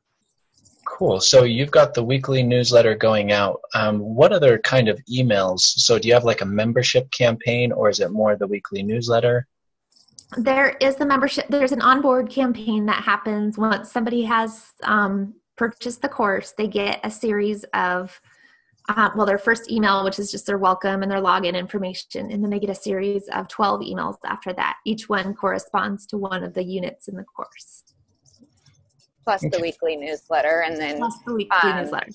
Cool. So you've got the weekly newsletter going out. Um, what other kind of emails? So do you have like a membership campaign, or is it more the weekly newsletter? There is the membership. There's an onboard campaign that happens once somebody has um, purchased the course. They get a series of uh, well, their first email, which is just their welcome and their login information, and then they get a series of 12 emails after that. Each one corresponds to one of the units in the course. Plus the weekly newsletter, and then plus the weekly um, newsletter.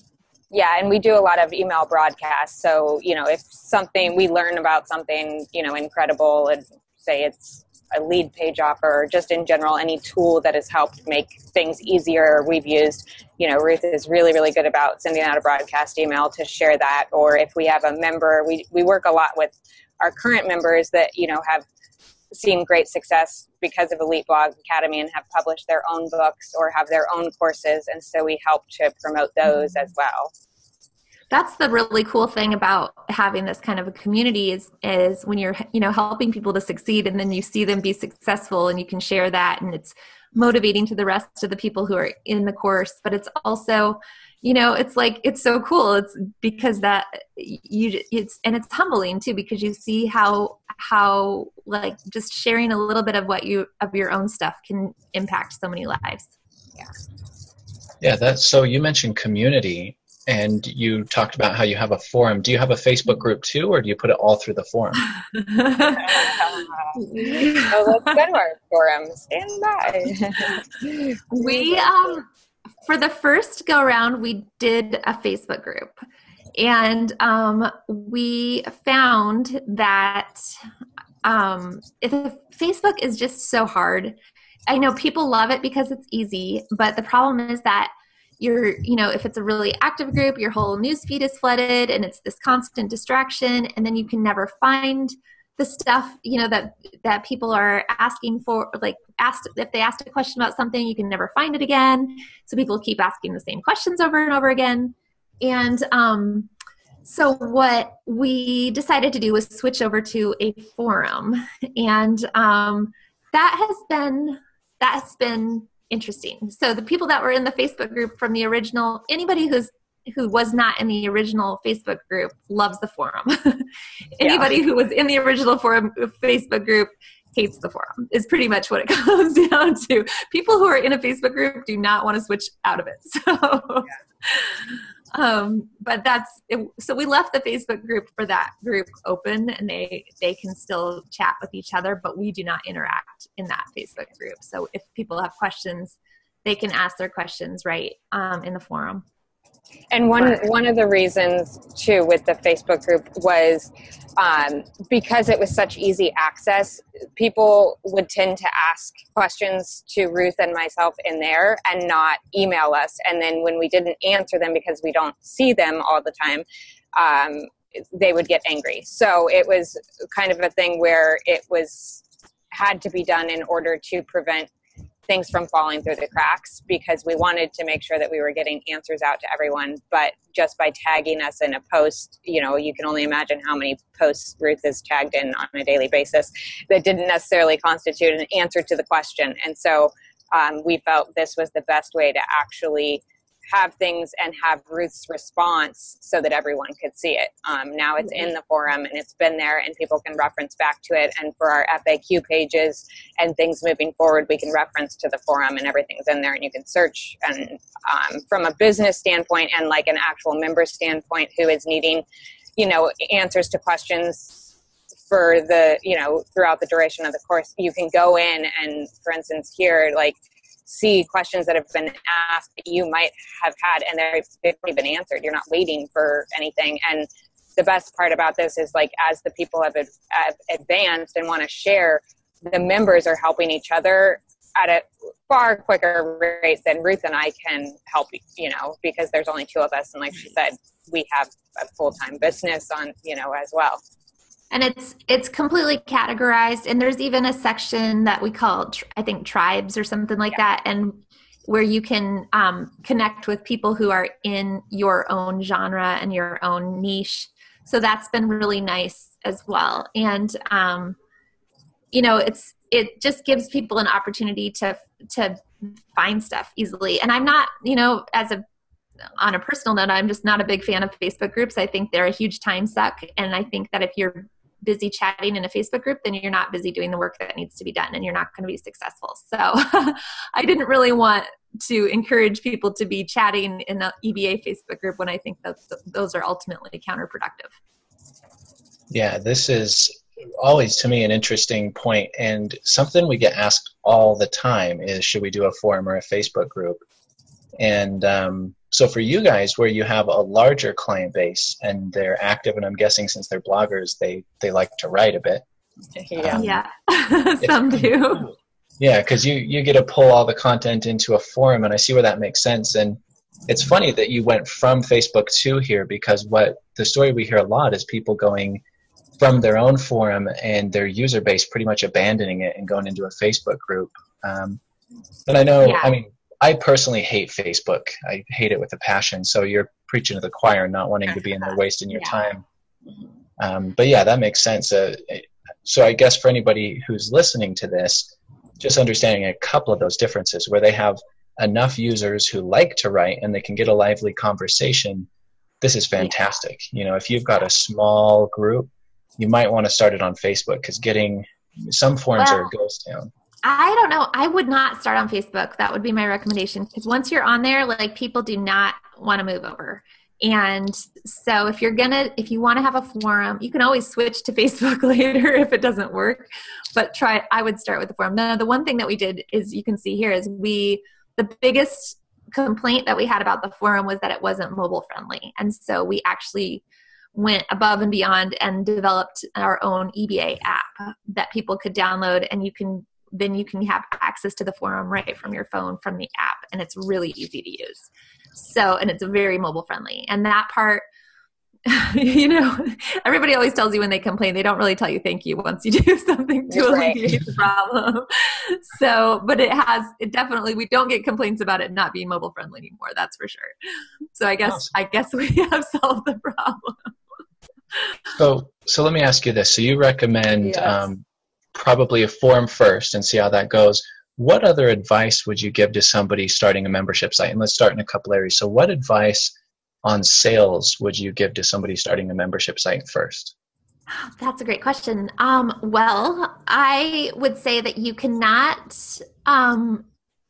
Yeah, and we do a lot of email broadcasts. So you know, if something we learn about something, you know, incredible, and say it's a lead page offer, just in general, any tool that has helped make things easier we've used. You know, Ruth is really, really good about sending out a broadcast email to share that. Or if we have a member, we, we work a lot with our current members that, you know, have seen great success because of Elite Blog Academy and have published their own books or have their own courses. And so we help to promote those as well that's the really cool thing about having this kind of a community is is when you're you know helping people to succeed and then you see them be successful and you can share that and it's motivating to the rest of the people who are in the course but it's also you know it's like it's so cool it's because that you it's and it's humbling too because you see how how like just sharing a little bit of what you of your own stuff can impact so many lives yeah yeah that's so you mentioned community and you talked about how you have a forum. Do you have a Facebook group too, or do you put it all through the forum? *laughs* *laughs* oh, let's go our forum. Stand by. we um, for the first go round, we did a Facebook group, and um, we found that um, if Facebook is just so hard. I know people love it because it's easy, but the problem is that you're you know if it's a really active group your whole news feed is flooded and it's this constant distraction and then you can never find the stuff you know that that people are asking for like asked if they asked a question about something you can never find it again so people keep asking the same questions over and over again and um so what we decided to do was switch over to a forum and um that has been that's been interesting. So the people that were in the Facebook group from the original, anybody who's who was not in the original Facebook group loves the forum. *laughs* anybody yeah. who was in the original forum Facebook group hates the forum is pretty much what it *laughs* comes down to. People who are in a Facebook group do not want to switch out of it. *laughs* So yeah um, but that's it, so we left the facebook group for that group open and they they can still chat with each other but we do not interact in that facebook group. So if people have questions they can ask their questions right um, in the forum and one one of the reasons too with the Facebook group was um, because it was such easy access. People would tend to ask questions to Ruth and myself in there, and not email us. And then when we didn't answer them because we don't see them all the time, um, they would get angry. So it was kind of a thing where it was had to be done in order to prevent things from falling through the cracks because we wanted to make sure that we were getting answers out to everyone. But just by tagging us in a post, you know, you can only imagine how many posts Ruth is tagged in on a daily basis that didn't necessarily constitute an answer to the question. And so um, we felt this was the best way to actually have things and have Ruth's response so that everyone could see it. Um, now it's in the forum and it's been there and people can reference back to it. And for our FAQ pages and things moving forward, we can reference to the forum and everything's in there and you can search. And um, from a business standpoint and like an actual member standpoint who is needing, you know, answers to questions for the you know throughout the duration of the course you can go in and for instance here like see questions that have been asked that you might have had and they've already been answered. You're not waiting for anything. And the best part about this is like as the people have, have advanced and want to share, the members are helping each other at a far quicker rate than Ruth and I can help, you know, because there's only two of us. And like she said, we have a full time business on, you know, as well and it's it's completely categorized and there's even a section that we call i think tribes or something like yeah. that and where you can um, connect with people who are in your own genre and your own niche so that's been really nice as well and um, you know it's it just gives people an opportunity to to find stuff easily and i'm not you know as a on a personal note, I'm just not a big fan of Facebook groups. I think they're a huge time suck. And I think that if you're busy chatting in a Facebook group, then you're not busy doing the work that needs to be done and you're not going to be successful. So *laughs* I didn't really want to encourage people to be chatting in the EBA Facebook group when I think that those are ultimately counterproductive. Yeah, this is always to me an interesting point and something we get asked all the time is should we do a forum or a Facebook group? And um, so for you guys, where you have a larger client base and they're active, and I'm guessing since they're bloggers, they they like to write a bit. Yeah, um, yeah. *laughs* some do. Yeah, because you you get to pull all the content into a forum, and I see where that makes sense. And it's funny that you went from Facebook to here because what the story we hear a lot is people going from their own forum and their user base pretty much abandoning it and going into a Facebook group. Um, and I know, yeah. I mean, I personally hate Facebook. I hate it with a passion. So you're preaching to the choir, not wanting to be in there *laughs* wasting your yeah. time. Um, but yeah, that makes sense. Uh, so I guess for anybody who's listening to this, just understanding a couple of those differences where they have enough users who like to write and they can get a lively conversation. This is fantastic. You know, if you've got a small group, you might want to start it on Facebook because getting some forums well, are a ghost town. I don't know. I would not start on Facebook. That would be my recommendation because once you're on there, like people do not want to move over. And so if you're gonna, if you want to have a forum, you can always switch to *laughs* Facebook later if it doesn't work. But try. I would start with the forum. Now, the one thing that we did is you can see here is we the biggest complaint that we had about the forum was that it wasn't mobile friendly, and so we actually went above and beyond and developed our own EBA app that people could download and you can then you can have access to the forum right from your phone from the app and it's really easy to use so and it's very mobile friendly and that part *laughs* you know everybody always tells you when they complain they don't really tell you thank you once you *laughs* do something to right. alleviate the problem so but it has it definitely we don't get complaints about it not being mobile friendly anymore that's for sure so i guess awesome. i guess we *laughs* have solved the problem so so let me ask you this so you recommend yes. um, probably a forum first and see how that goes. What other advice would you give to somebody starting a membership site? And let's start in a couple areas. So, what advice on sales would you give to somebody starting a membership site first? That's a great question. Um, well, I would say that you cannot um,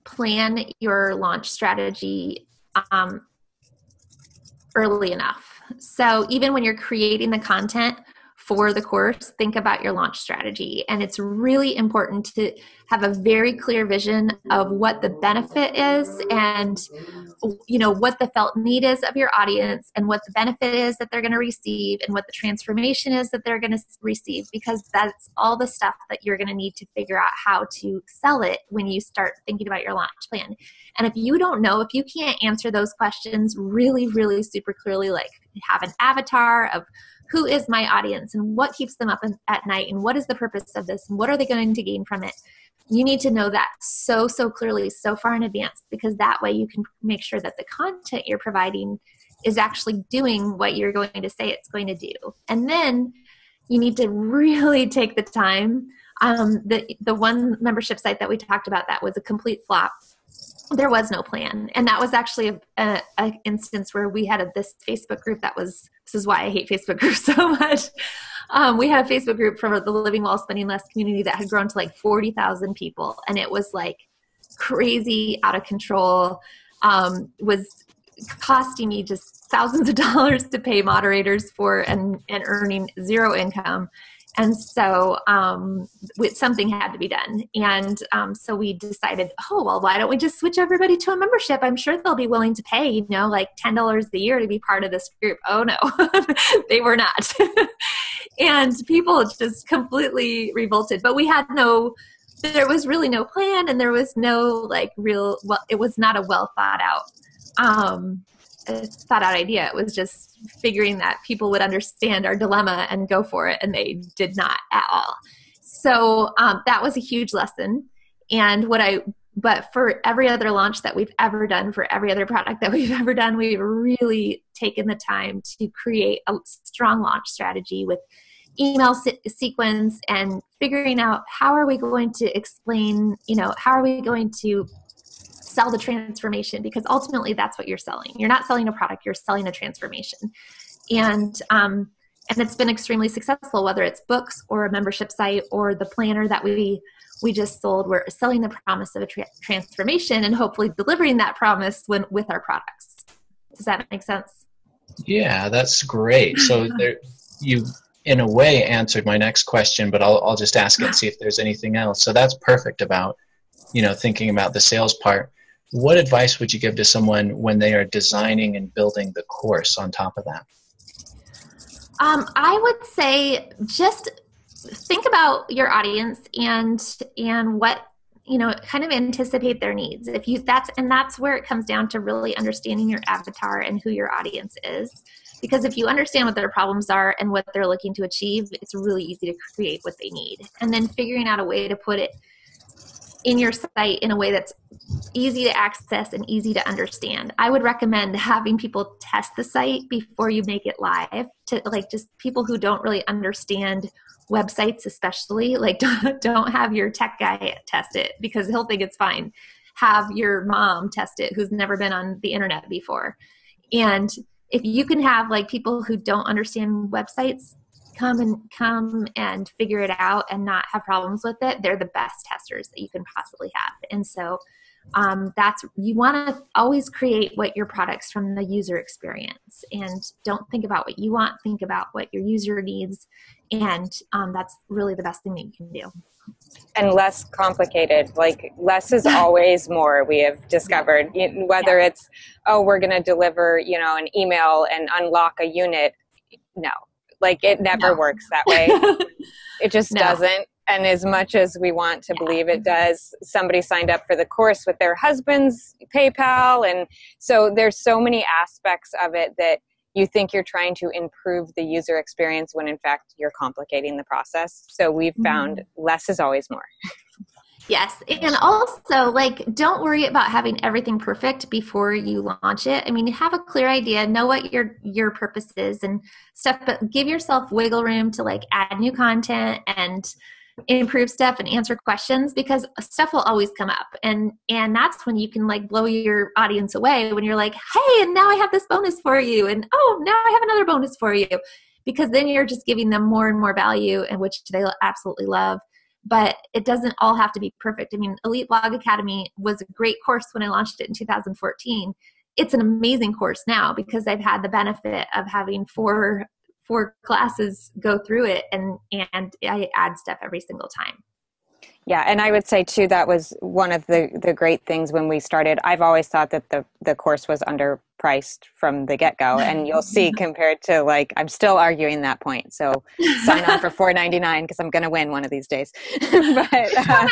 plan your launch strategy um, early enough. So, even when you're creating the content, for the course, think about your launch strategy. And it's really important to have a very clear vision of what the benefit is and you know what the felt need is of your audience and what the benefit is that they're going to receive and what the transformation is that they're going to receive because that's all the stuff that you're going to need to figure out how to sell it when you start thinking about your launch plan. And if you don't know, if you can't answer those questions really really super clearly like have an avatar of who is my audience and what keeps them up at night and what is the purpose of this and what are they going to gain from it? You need to know that so so clearly so far in advance because that way you can make sure that the content you're providing is actually doing what you're going to say it's going to do. And then you need to really take the time. Um, the the one membership site that we talked about that was a complete flop there was no plan. And that was actually a, a, instance where we had a, this facebook group that was this is why i hate facebook *laughs* groups so much. Um, we had a facebook group for the living well spending less community that had grown to like 40000 people. And it was like crazy out of control um, was costing me just thousands of *laughs* dollars to pay moderators for and, and earning zero income and so um, something had to be done. And um, so we decided, oh, well, why don't we just switch everybody to a membership? I'm sure they'll be willing to pay, you know, like $10 a year to be part of this group. *laughs* Oh, no, *laughs* they were not. *laughs* and people just completely revolted. But we had no, there was really no plan and there was no like real, well, it was not a well thought out um, thought out idea. It was just figuring that people would understand our dilemma and go for it, and they did not at all. So um, that was a huge lesson. And what I, but for every other launch that we've ever done, for every other product that *laughs* we've ever done, we've really taken the time to create a strong launch strategy with email se- sequence and figuring out how are we going to explain, you know, how are we going to sell the transformation because ultimately that's what you're selling. You're not selling a product, you're selling a transformation. And um, and it's been extremely successful whether it's books or a membership site or the planner that we we just sold. We're selling the promise of a tra- transformation and hopefully delivering that promise when with our products. Does that make sense? Yeah that's great. So *laughs* there you in a way answered my next question but I'll, I'll just ask it and see if there's anything else. So that's perfect about you know thinking about the sales part what advice would you give to someone when they are designing and building the course on top of that? Um, I would say just think about your audience and and what you know kind of anticipate their needs. If you that's and that's where it comes down to really understanding your avatar and who your audience is. Because if you understand what their problems are and what they're looking to achieve it's really easy to create what they need. And then figuring out a way to put it in your site in a way that's easy to access and easy to understand. I would recommend having people test the site before you make it live to like just people who don't really understand websites especially like *laughs* don't, don't have your tech guy test it because he'll think it's fine. Have your mom test it who's never been on the internet before. And if you can have like people who don't understand websites come and come and figure it out and not have problems with it they're the best testers that you can possibly have. And so um, that's you want to always create what your products from the user experience and don't think about what you want think about what your user needs. And um, that's really the best thing that you can do. And less complicated like less is always more we have discovered. Whether yeah. it's oh we're going to deliver you know an email and unlock a unit no like it never no. works that way. *laughs* it just no. doesn't. And as much as we want to believe it does, somebody signed up for the course with their husband's PayPal. And so there's so many aspects of it that you think you're trying to improve the user experience when in fact you're complicating the process. So we've found mm-hmm. less is always more. *laughs* Yes. And also, like, don't worry about having everything perfect before you launch it. I mean, have a clear idea, know what your your purpose is and stuff, but give yourself wiggle room to like add new content and improve stuff and answer questions because stuff will always come up and and that's when you can like blow your audience away when you're like hey and now i have this bonus for you and oh now i have another bonus for you because then you're just giving them more and more value and which they absolutely love but it doesn't all have to be perfect. I mean, Elite Blog Academy was a great course when I launched it in 2014. It's an amazing course now because I've had the benefit of having four four classes go through it and and I add stuff every single time. Yeah, and I would say too that was one of the the great things when we started. I've always thought that the the course was underpriced from the get go, and you'll see *laughs* compared to like I'm still arguing that point. So sign on for *laughs* four ninety nine because I'm going to win one of these days. *laughs* but uh,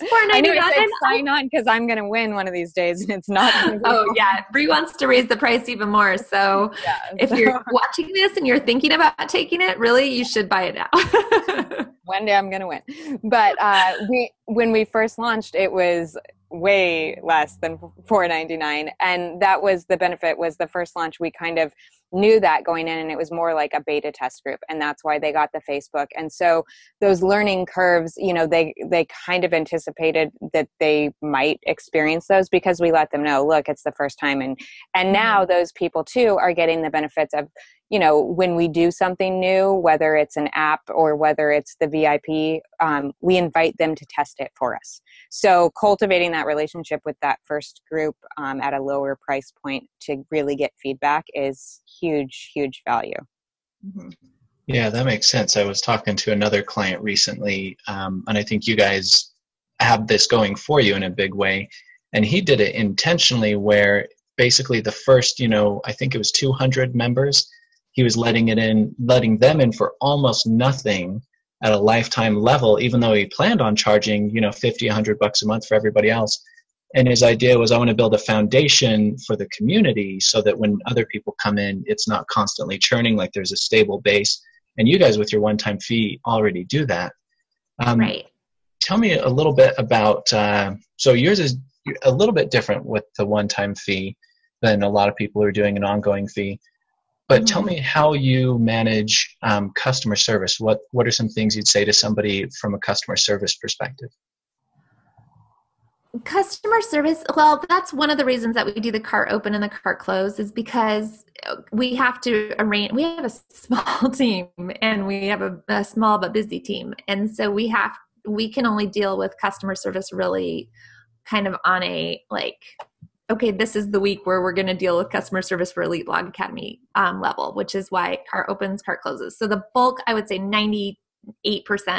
it's four ninety nine. I sign on because I'm going to win one of these days, and it's not. oh yeah, Bree wants to raise the price even more. So yeah, if so. you're watching this and you're thinking about taking it, really, you should buy it now. *laughs* one day I'm going to win. But uh, we when we first launched, it was way less than 4.99 and that was the benefit was the first launch we kind of knew that going in and it was more like a beta test group and that's why they got the facebook and so those learning curves you know they they kind of anticipated that they might experience those because we let them know look it's the first time and and now mm-hmm. those people too are getting the benefits of you know when we do something new whether it's an app or whether it's the vip um, we invite them to test it for us. So cultivating that relationship with that first group um, at a lower price point to really get feedback is huge huge value. Mm-hmm. yeah that makes sense. I was talking to another client recently um, and i think you guys have this going for you in a big way. And he did it intentionally where basically the first you know i think it was 200 members he was letting it in, letting them in for almost nothing at a lifetime level, even though he planned on charging, you know, 50, 100 bucks a month for everybody else. And his idea was, I want to build a foundation for the community so that when other people come in, it's not constantly churning, like there's a stable base. And you guys, with your one time fee, already do that. Um, right. Tell me a little bit about, uh, so yours is a little bit different with the one time fee than a lot of people who are doing an ongoing fee. But mm-hmm. tell me how you manage um, customer service. What what are some things you'd say to somebody from a customer service perspective? customer service well that's one of the reasons that we do the cart open and the cart close is because we have to arrange we have a small *laughs* team and we have a, a small but busy team and so we have we can only deal with customer service really kind of on a like okay this is the week where we're going to deal with customer service for elite blog academy um, level which is why cart opens cart closes. So the bulk i would say 98%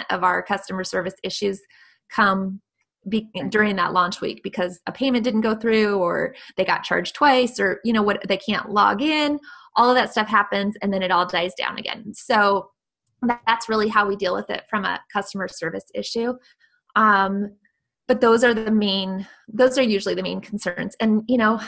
of our customer service issues come be, during that launch week because a payment didn't go through or they got charged twice or you know what they can't log in. All of that stuff happens and then it all dies down again. So that's really how we deal with it from a customer service issue. Um, but those are the main those are usually the main concerns. And you know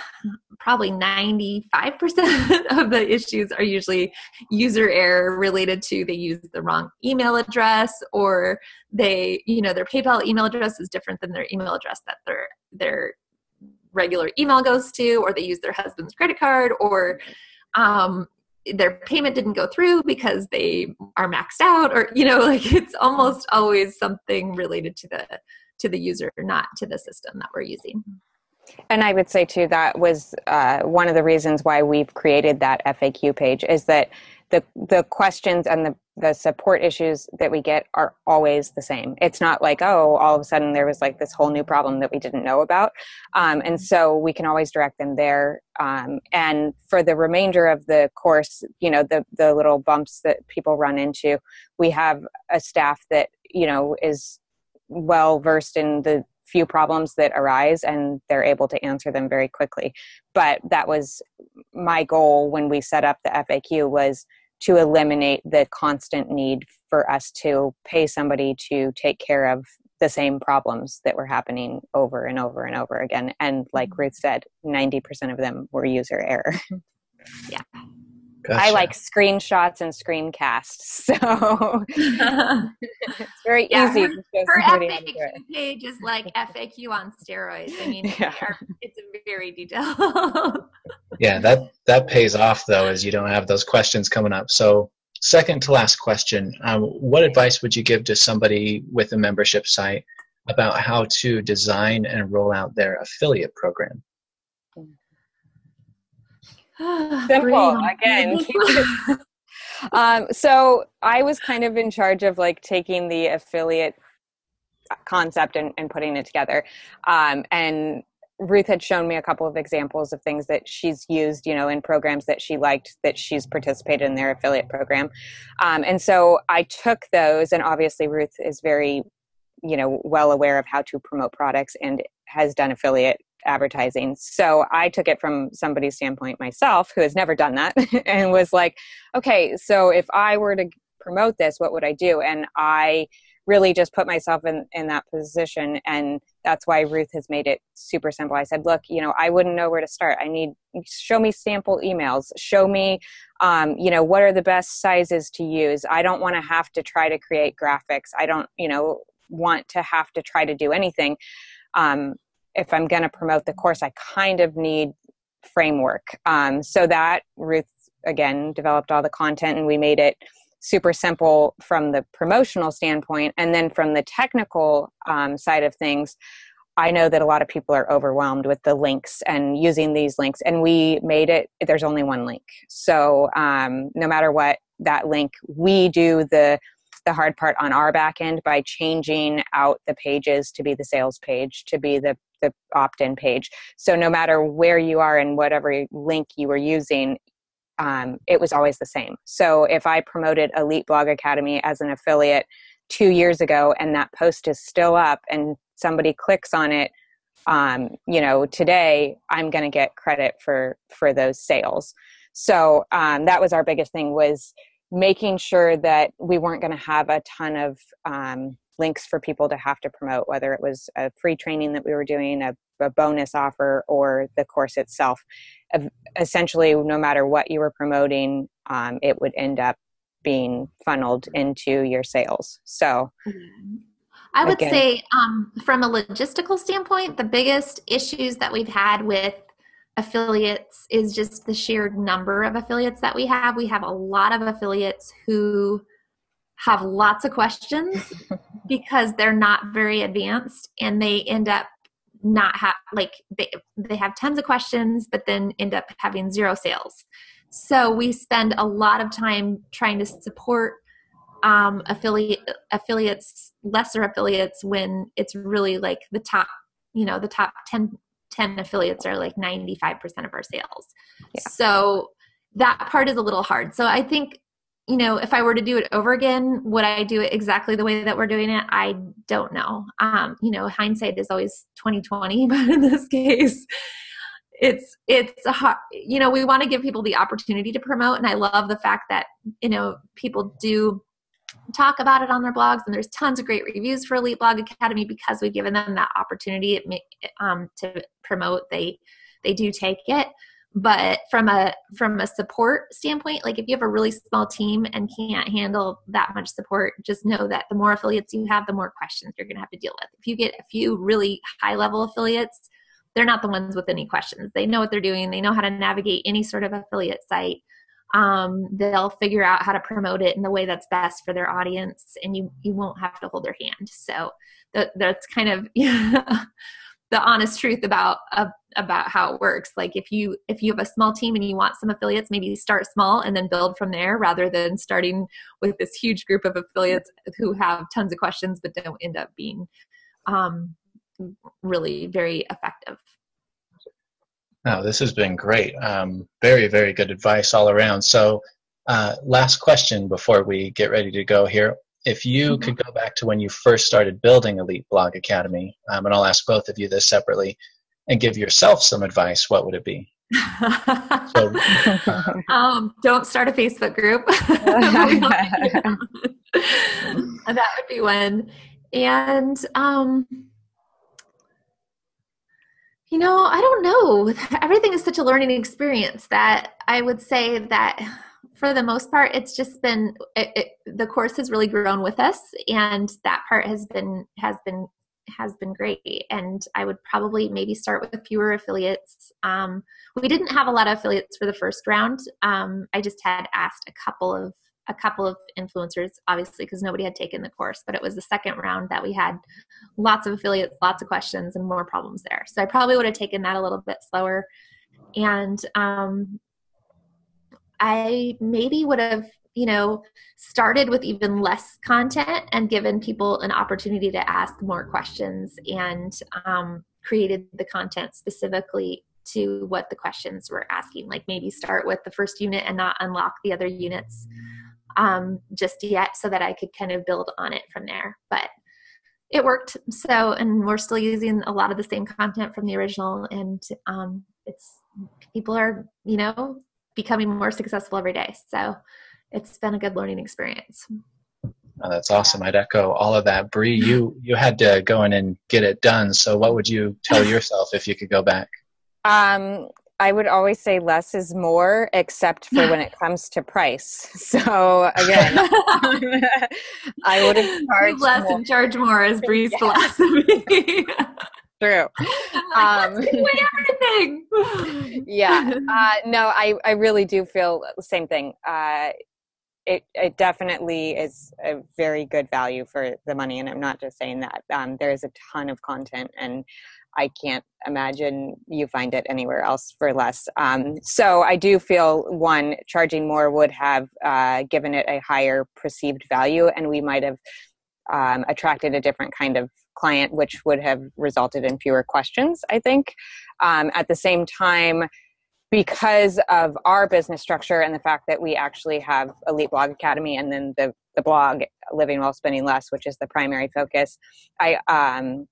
probably 95% *laughs* of the issues are usually user error related to they use the wrong email address or they you know their paypal email address is different than their email address that their their regular email goes to or they use their husband's credit card or um, their payment didn't go through because they are maxed out or you know *laughs* like it's almost always something related to the to the user, not to the system that we're using. And I would say too that was uh, one of the reasons why we've created that FAQ page is that the the questions and the the support issues that we get are always the same. It's not like oh all of a sudden there was like this whole new problem that we didn't know about, um, and so we can always direct them there. Um, and for the remainder of the course, you know the the little bumps that people run into, we have a staff that you know is well versed in the few problems that arise and they're able to answer them very quickly. But that was my goal when we set up the faq was to eliminate the constant need for us to pay somebody to take care of the same problems that were happening over and over and over again. And like mm-hmm. ruth said 90% of them were user error. *laughs* *laughs* Yeah Gotcha. I like screenshots and screencasts, *laughs* so *laughs* it's very yeah, easy. Her, her FAQ page is like FAQ on steroids. I mean, *laughs* yeah. it's very detailed. yeah, that that pays off though, as you don't have those questions coming up. So, second to last question: um, What advice would you give to somebody with a membership site about how to design and roll out their affiliate program? *sighs* Simple again. *laughs* *laughs* um, so I was kind of in charge of like taking the affiliate concept and, and putting it together. Um, and Ruth had shown me a couple of examples of things that she's used, you know, in programs that she liked that she's participated in their affiliate program. Um, and so I took those, and obviously Ruth is very, you know, well aware of how to promote products and has done affiliate advertising. So I took it from somebody's standpoint myself who has never done that *laughs* and was like, okay, so if I were to promote this, what would I do? And I really just put myself in, in that position. And that's why Ruth has made it super simple. I said, look, you know, I wouldn't know where to start. I need, show me sample emails, show me, um, you know, what are the best sizes to use. I don't want to have to try to create graphics. I don't, you know, want to have to try to do anything. Um, if I'm going to promote the course, I kind of need framework. Um, so that Ruth again developed all the content, and we made it super simple from the promotional standpoint, and then from the technical um, side of things. I know that a lot of people are overwhelmed with the links and using these links, and we made it. There's only one link, so um, no matter what that link, we do the the hard part on our back end by changing out the pages to be the sales page, to be the the opt-in page. So no matter where you are and whatever link you were using, um, it was always the same. So if I promoted Elite Blog Academy as an affiliate two years ago and that post is still up and somebody clicks on it, um, you know, today I'm going to get credit for for those sales. So um, that was our biggest thing was making sure that we weren't going to have a ton of um, links for people to have to promote, whether it was a free training that we were doing, a, a bonus offer, or the course itself. Essentially, no matter what you were promoting, um, it would end up being funneled into your sales. So, I would again, say, um, from a logistical standpoint, the biggest issues that we've had with affiliates is just the sheer number of affiliates that we have. We have a lot of affiliates who have lots of questions *laughs* because they're not very advanced and they end up not have like they they have tons of questions but then end up having zero sales so we spend a lot of time trying to support um, affiliate affiliates lesser affiliates when it's really like the top you know the top 10, 10 affiliates are like 95% of our sales yeah. so that part is a little hard so i think you know, if I were to do it over again, would I do it exactly the way that we're doing it? I don't know. Um, you know, hindsight is always 2020, *laughs* but in this case, it's it's a hard, you know, we want to give people the opportunity to promote and I love the fact that, you know, people do talk about it on their blogs and there's tons of great reviews for Elite Blog Academy because we've given them that opportunity um, to promote. They they do take it. But from a from a support standpoint like if you have a really small team and can't handle that much support just know that the more affiliates you have the more questions you're going to have to deal with. If you get a few really high level affiliates they're not the ones with any questions. They know what they're doing. They know how to navigate any sort of affiliate site um, they'll figure out how to promote it in the way that's best for their audience and you you won't have to hold their hand. So that, that's kind of *laughs* the honest truth about uh, about how it works. Like if you if you have a small team and you want some affiliates maybe start small and then build from there rather than starting with this huge group of affiliates who have tons of questions but don't end up being um, really very effective no this has been great um, very very good advice all around so uh, last question before we get ready to go here if you mm-hmm. could go back to when you first started building Elite Blog Academy, um, and I'll ask both of you this separately, and give yourself some advice, what would it be? so, *laughs* um, don't start a Facebook group. *laughs* that would be one. And um, you know, I don't know. *laughs* Everything is such a learning experience that I would say that for the most part, it's just been it, it, the course has really grown with us, and that part has been has been has been great. And I would probably maybe start with fewer affiliates. Um, we didn't have a lot of affiliates for the first round. Um, I just had asked a couple of a couple of influencers, obviously, because nobody had taken the course. But it was the second round that we had lots of affiliates, lots of questions, and more problems there. So I probably would have taken that a little bit slower. And um, I maybe would have, you know, started with even less content and given people an opportunity to ask more questions and um, created the content specifically to what the questions were asking. Like maybe start with the first unit and not unlock the other units um, just yet so that I could kind of build on it from there. But it worked. So, and we're still using a lot of the same content from the original, and um, it's people are, you know, becoming more successful every day. So it's been a good learning experience. Oh, that's awesome. I'd echo all of that. Bree, you you had to go in and get it done. So what would you tell *laughs* yourself if you could go back? Um, I would always say less is more, except for when it *laughs* comes to price. *laughs* So again, *laughs* I would have charged less more. and charge more as Bree's yes. philosophy. True. Um, everything. yeah. Uh, no, I, I really do feel the same thing. Uh, it, it definitely is a very good value for the money. And I'm not just saying that. Um, there is a ton of content, and I can't imagine you find it anywhere else for less. Um, so I do feel one, charging more would have uh, given it a higher perceived value, and we might have um, attracted a different kind of client, which would have resulted in fewer questions, I think. Um, at the same time, because of our business structure and the fact that we actually have Elite Blog Academy and then the, the blog Living Well Spending Less, which is the primary focus, I um,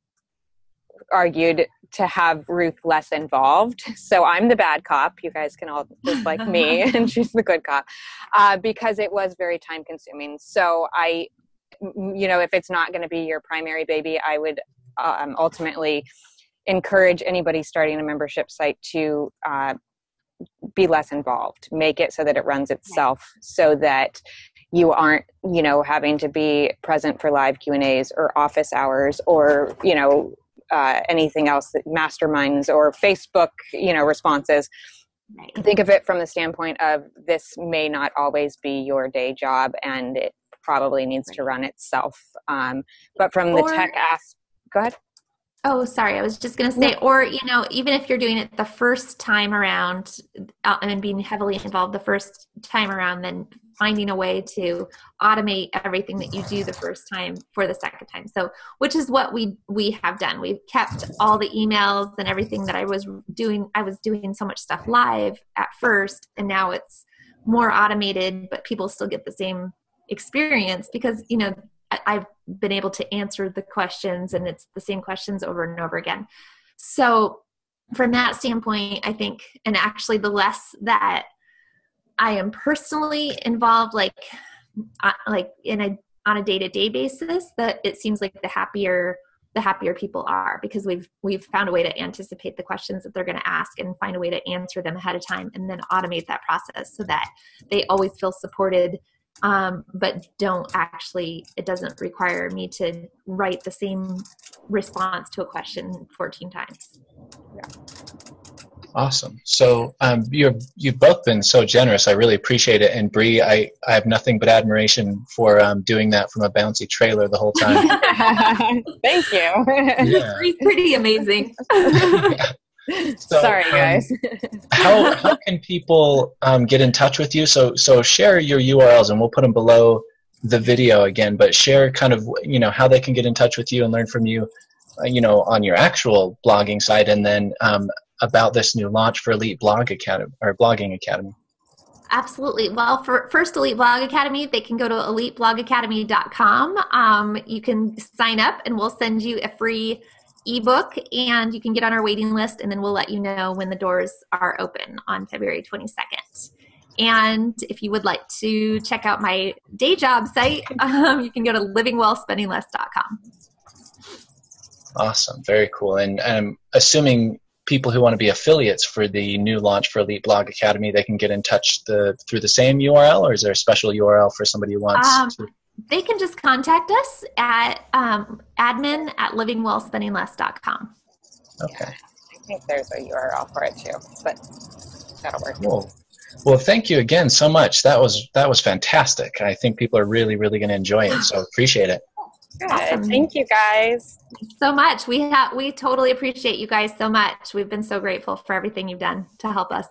argued to have Ruth less involved. So I'm the bad cop. You guys can all just like me, *laughs* and she's the good cop uh, because it was very time consuming. So I you know if it's not going to be your primary baby i would um, ultimately encourage anybody starting a membership site to uh, be less involved make it so that it runs itself so that you aren't you know having to be present for live q and a's or office hours or you know uh, anything else that masterminds or facebook you know responses right. think of it from the standpoint of this may not always be your day job and it probably needs to run itself. Um, but from the tech aspect, go ahead. Oh, sorry. I was just going to say, or, you know, even if you're doing it the first time around uh, and being heavily involved the first time around, then finding a way to automate everything that you do the first time for the second time. So, which is what we we have done. We've kept all the emails and everything that I was doing. I was doing so much stuff live at first, and now it's more automated, but people still get the same experience because, you know, I've been able to answer the questions and it's the same questions over and over again. So, from that standpoint, I think, and actually, the less that I am personally involved, like, uh, like in a on a day to day basis, that it seems like the happier the happier people are because we've we've found a way to anticipate the questions that they're going to ask and find a way to answer them ahead of time and then automate that process so that they always feel supported um, but don't actually it doesn't require me to write the same response to a question 14 times yeah. Awesome so um, you've you've both been so generous i really appreciate it and Bree, i i have nothing but admiration for um, doing that from a bouncy trailer the whole time *laughs* thank you yeah. Bree's pretty amazing yeah. *laughs* So, Sorry, um, guys. how how can people um, get in touch with you? So so share your URLs, and we'll put them below the video again. But share kind of you know how they can get in touch with you and learn from you, uh, you know, on your actual blogging site, and then um, about this new launch for Elite Blog Academy or Blogging Academy. Absolutely. Well, for first Elite Blog Academy, they can go to eliteblogacademy.com. Um, you can sign up, and we'll send you a free ebook and you can get on our waiting list and then we'll let you know when the doors are open on February 22nd. And if you would like to check out my day job site, *laughs* um, you can go to livingwellspendingless.com. Awesome. Very cool. And I'm assuming people who want to be affiliates for the new launch for Elite Blog Academy, they can get in touch the, through the same URL or is there a special URL for somebody who wants um, to? they can just contact us at um, admin at livingwellspendingless.com. Okay. I think there's a URL for it too, but that'll work. Cool. Well, thank you again so much. That was that was fantastic. I think people are really, really going to enjoy it. So appreciate it. Good. Awesome. Thank you guys so much. We have we totally appreciate you guys so much. We've been so grateful for everything you've done to help us.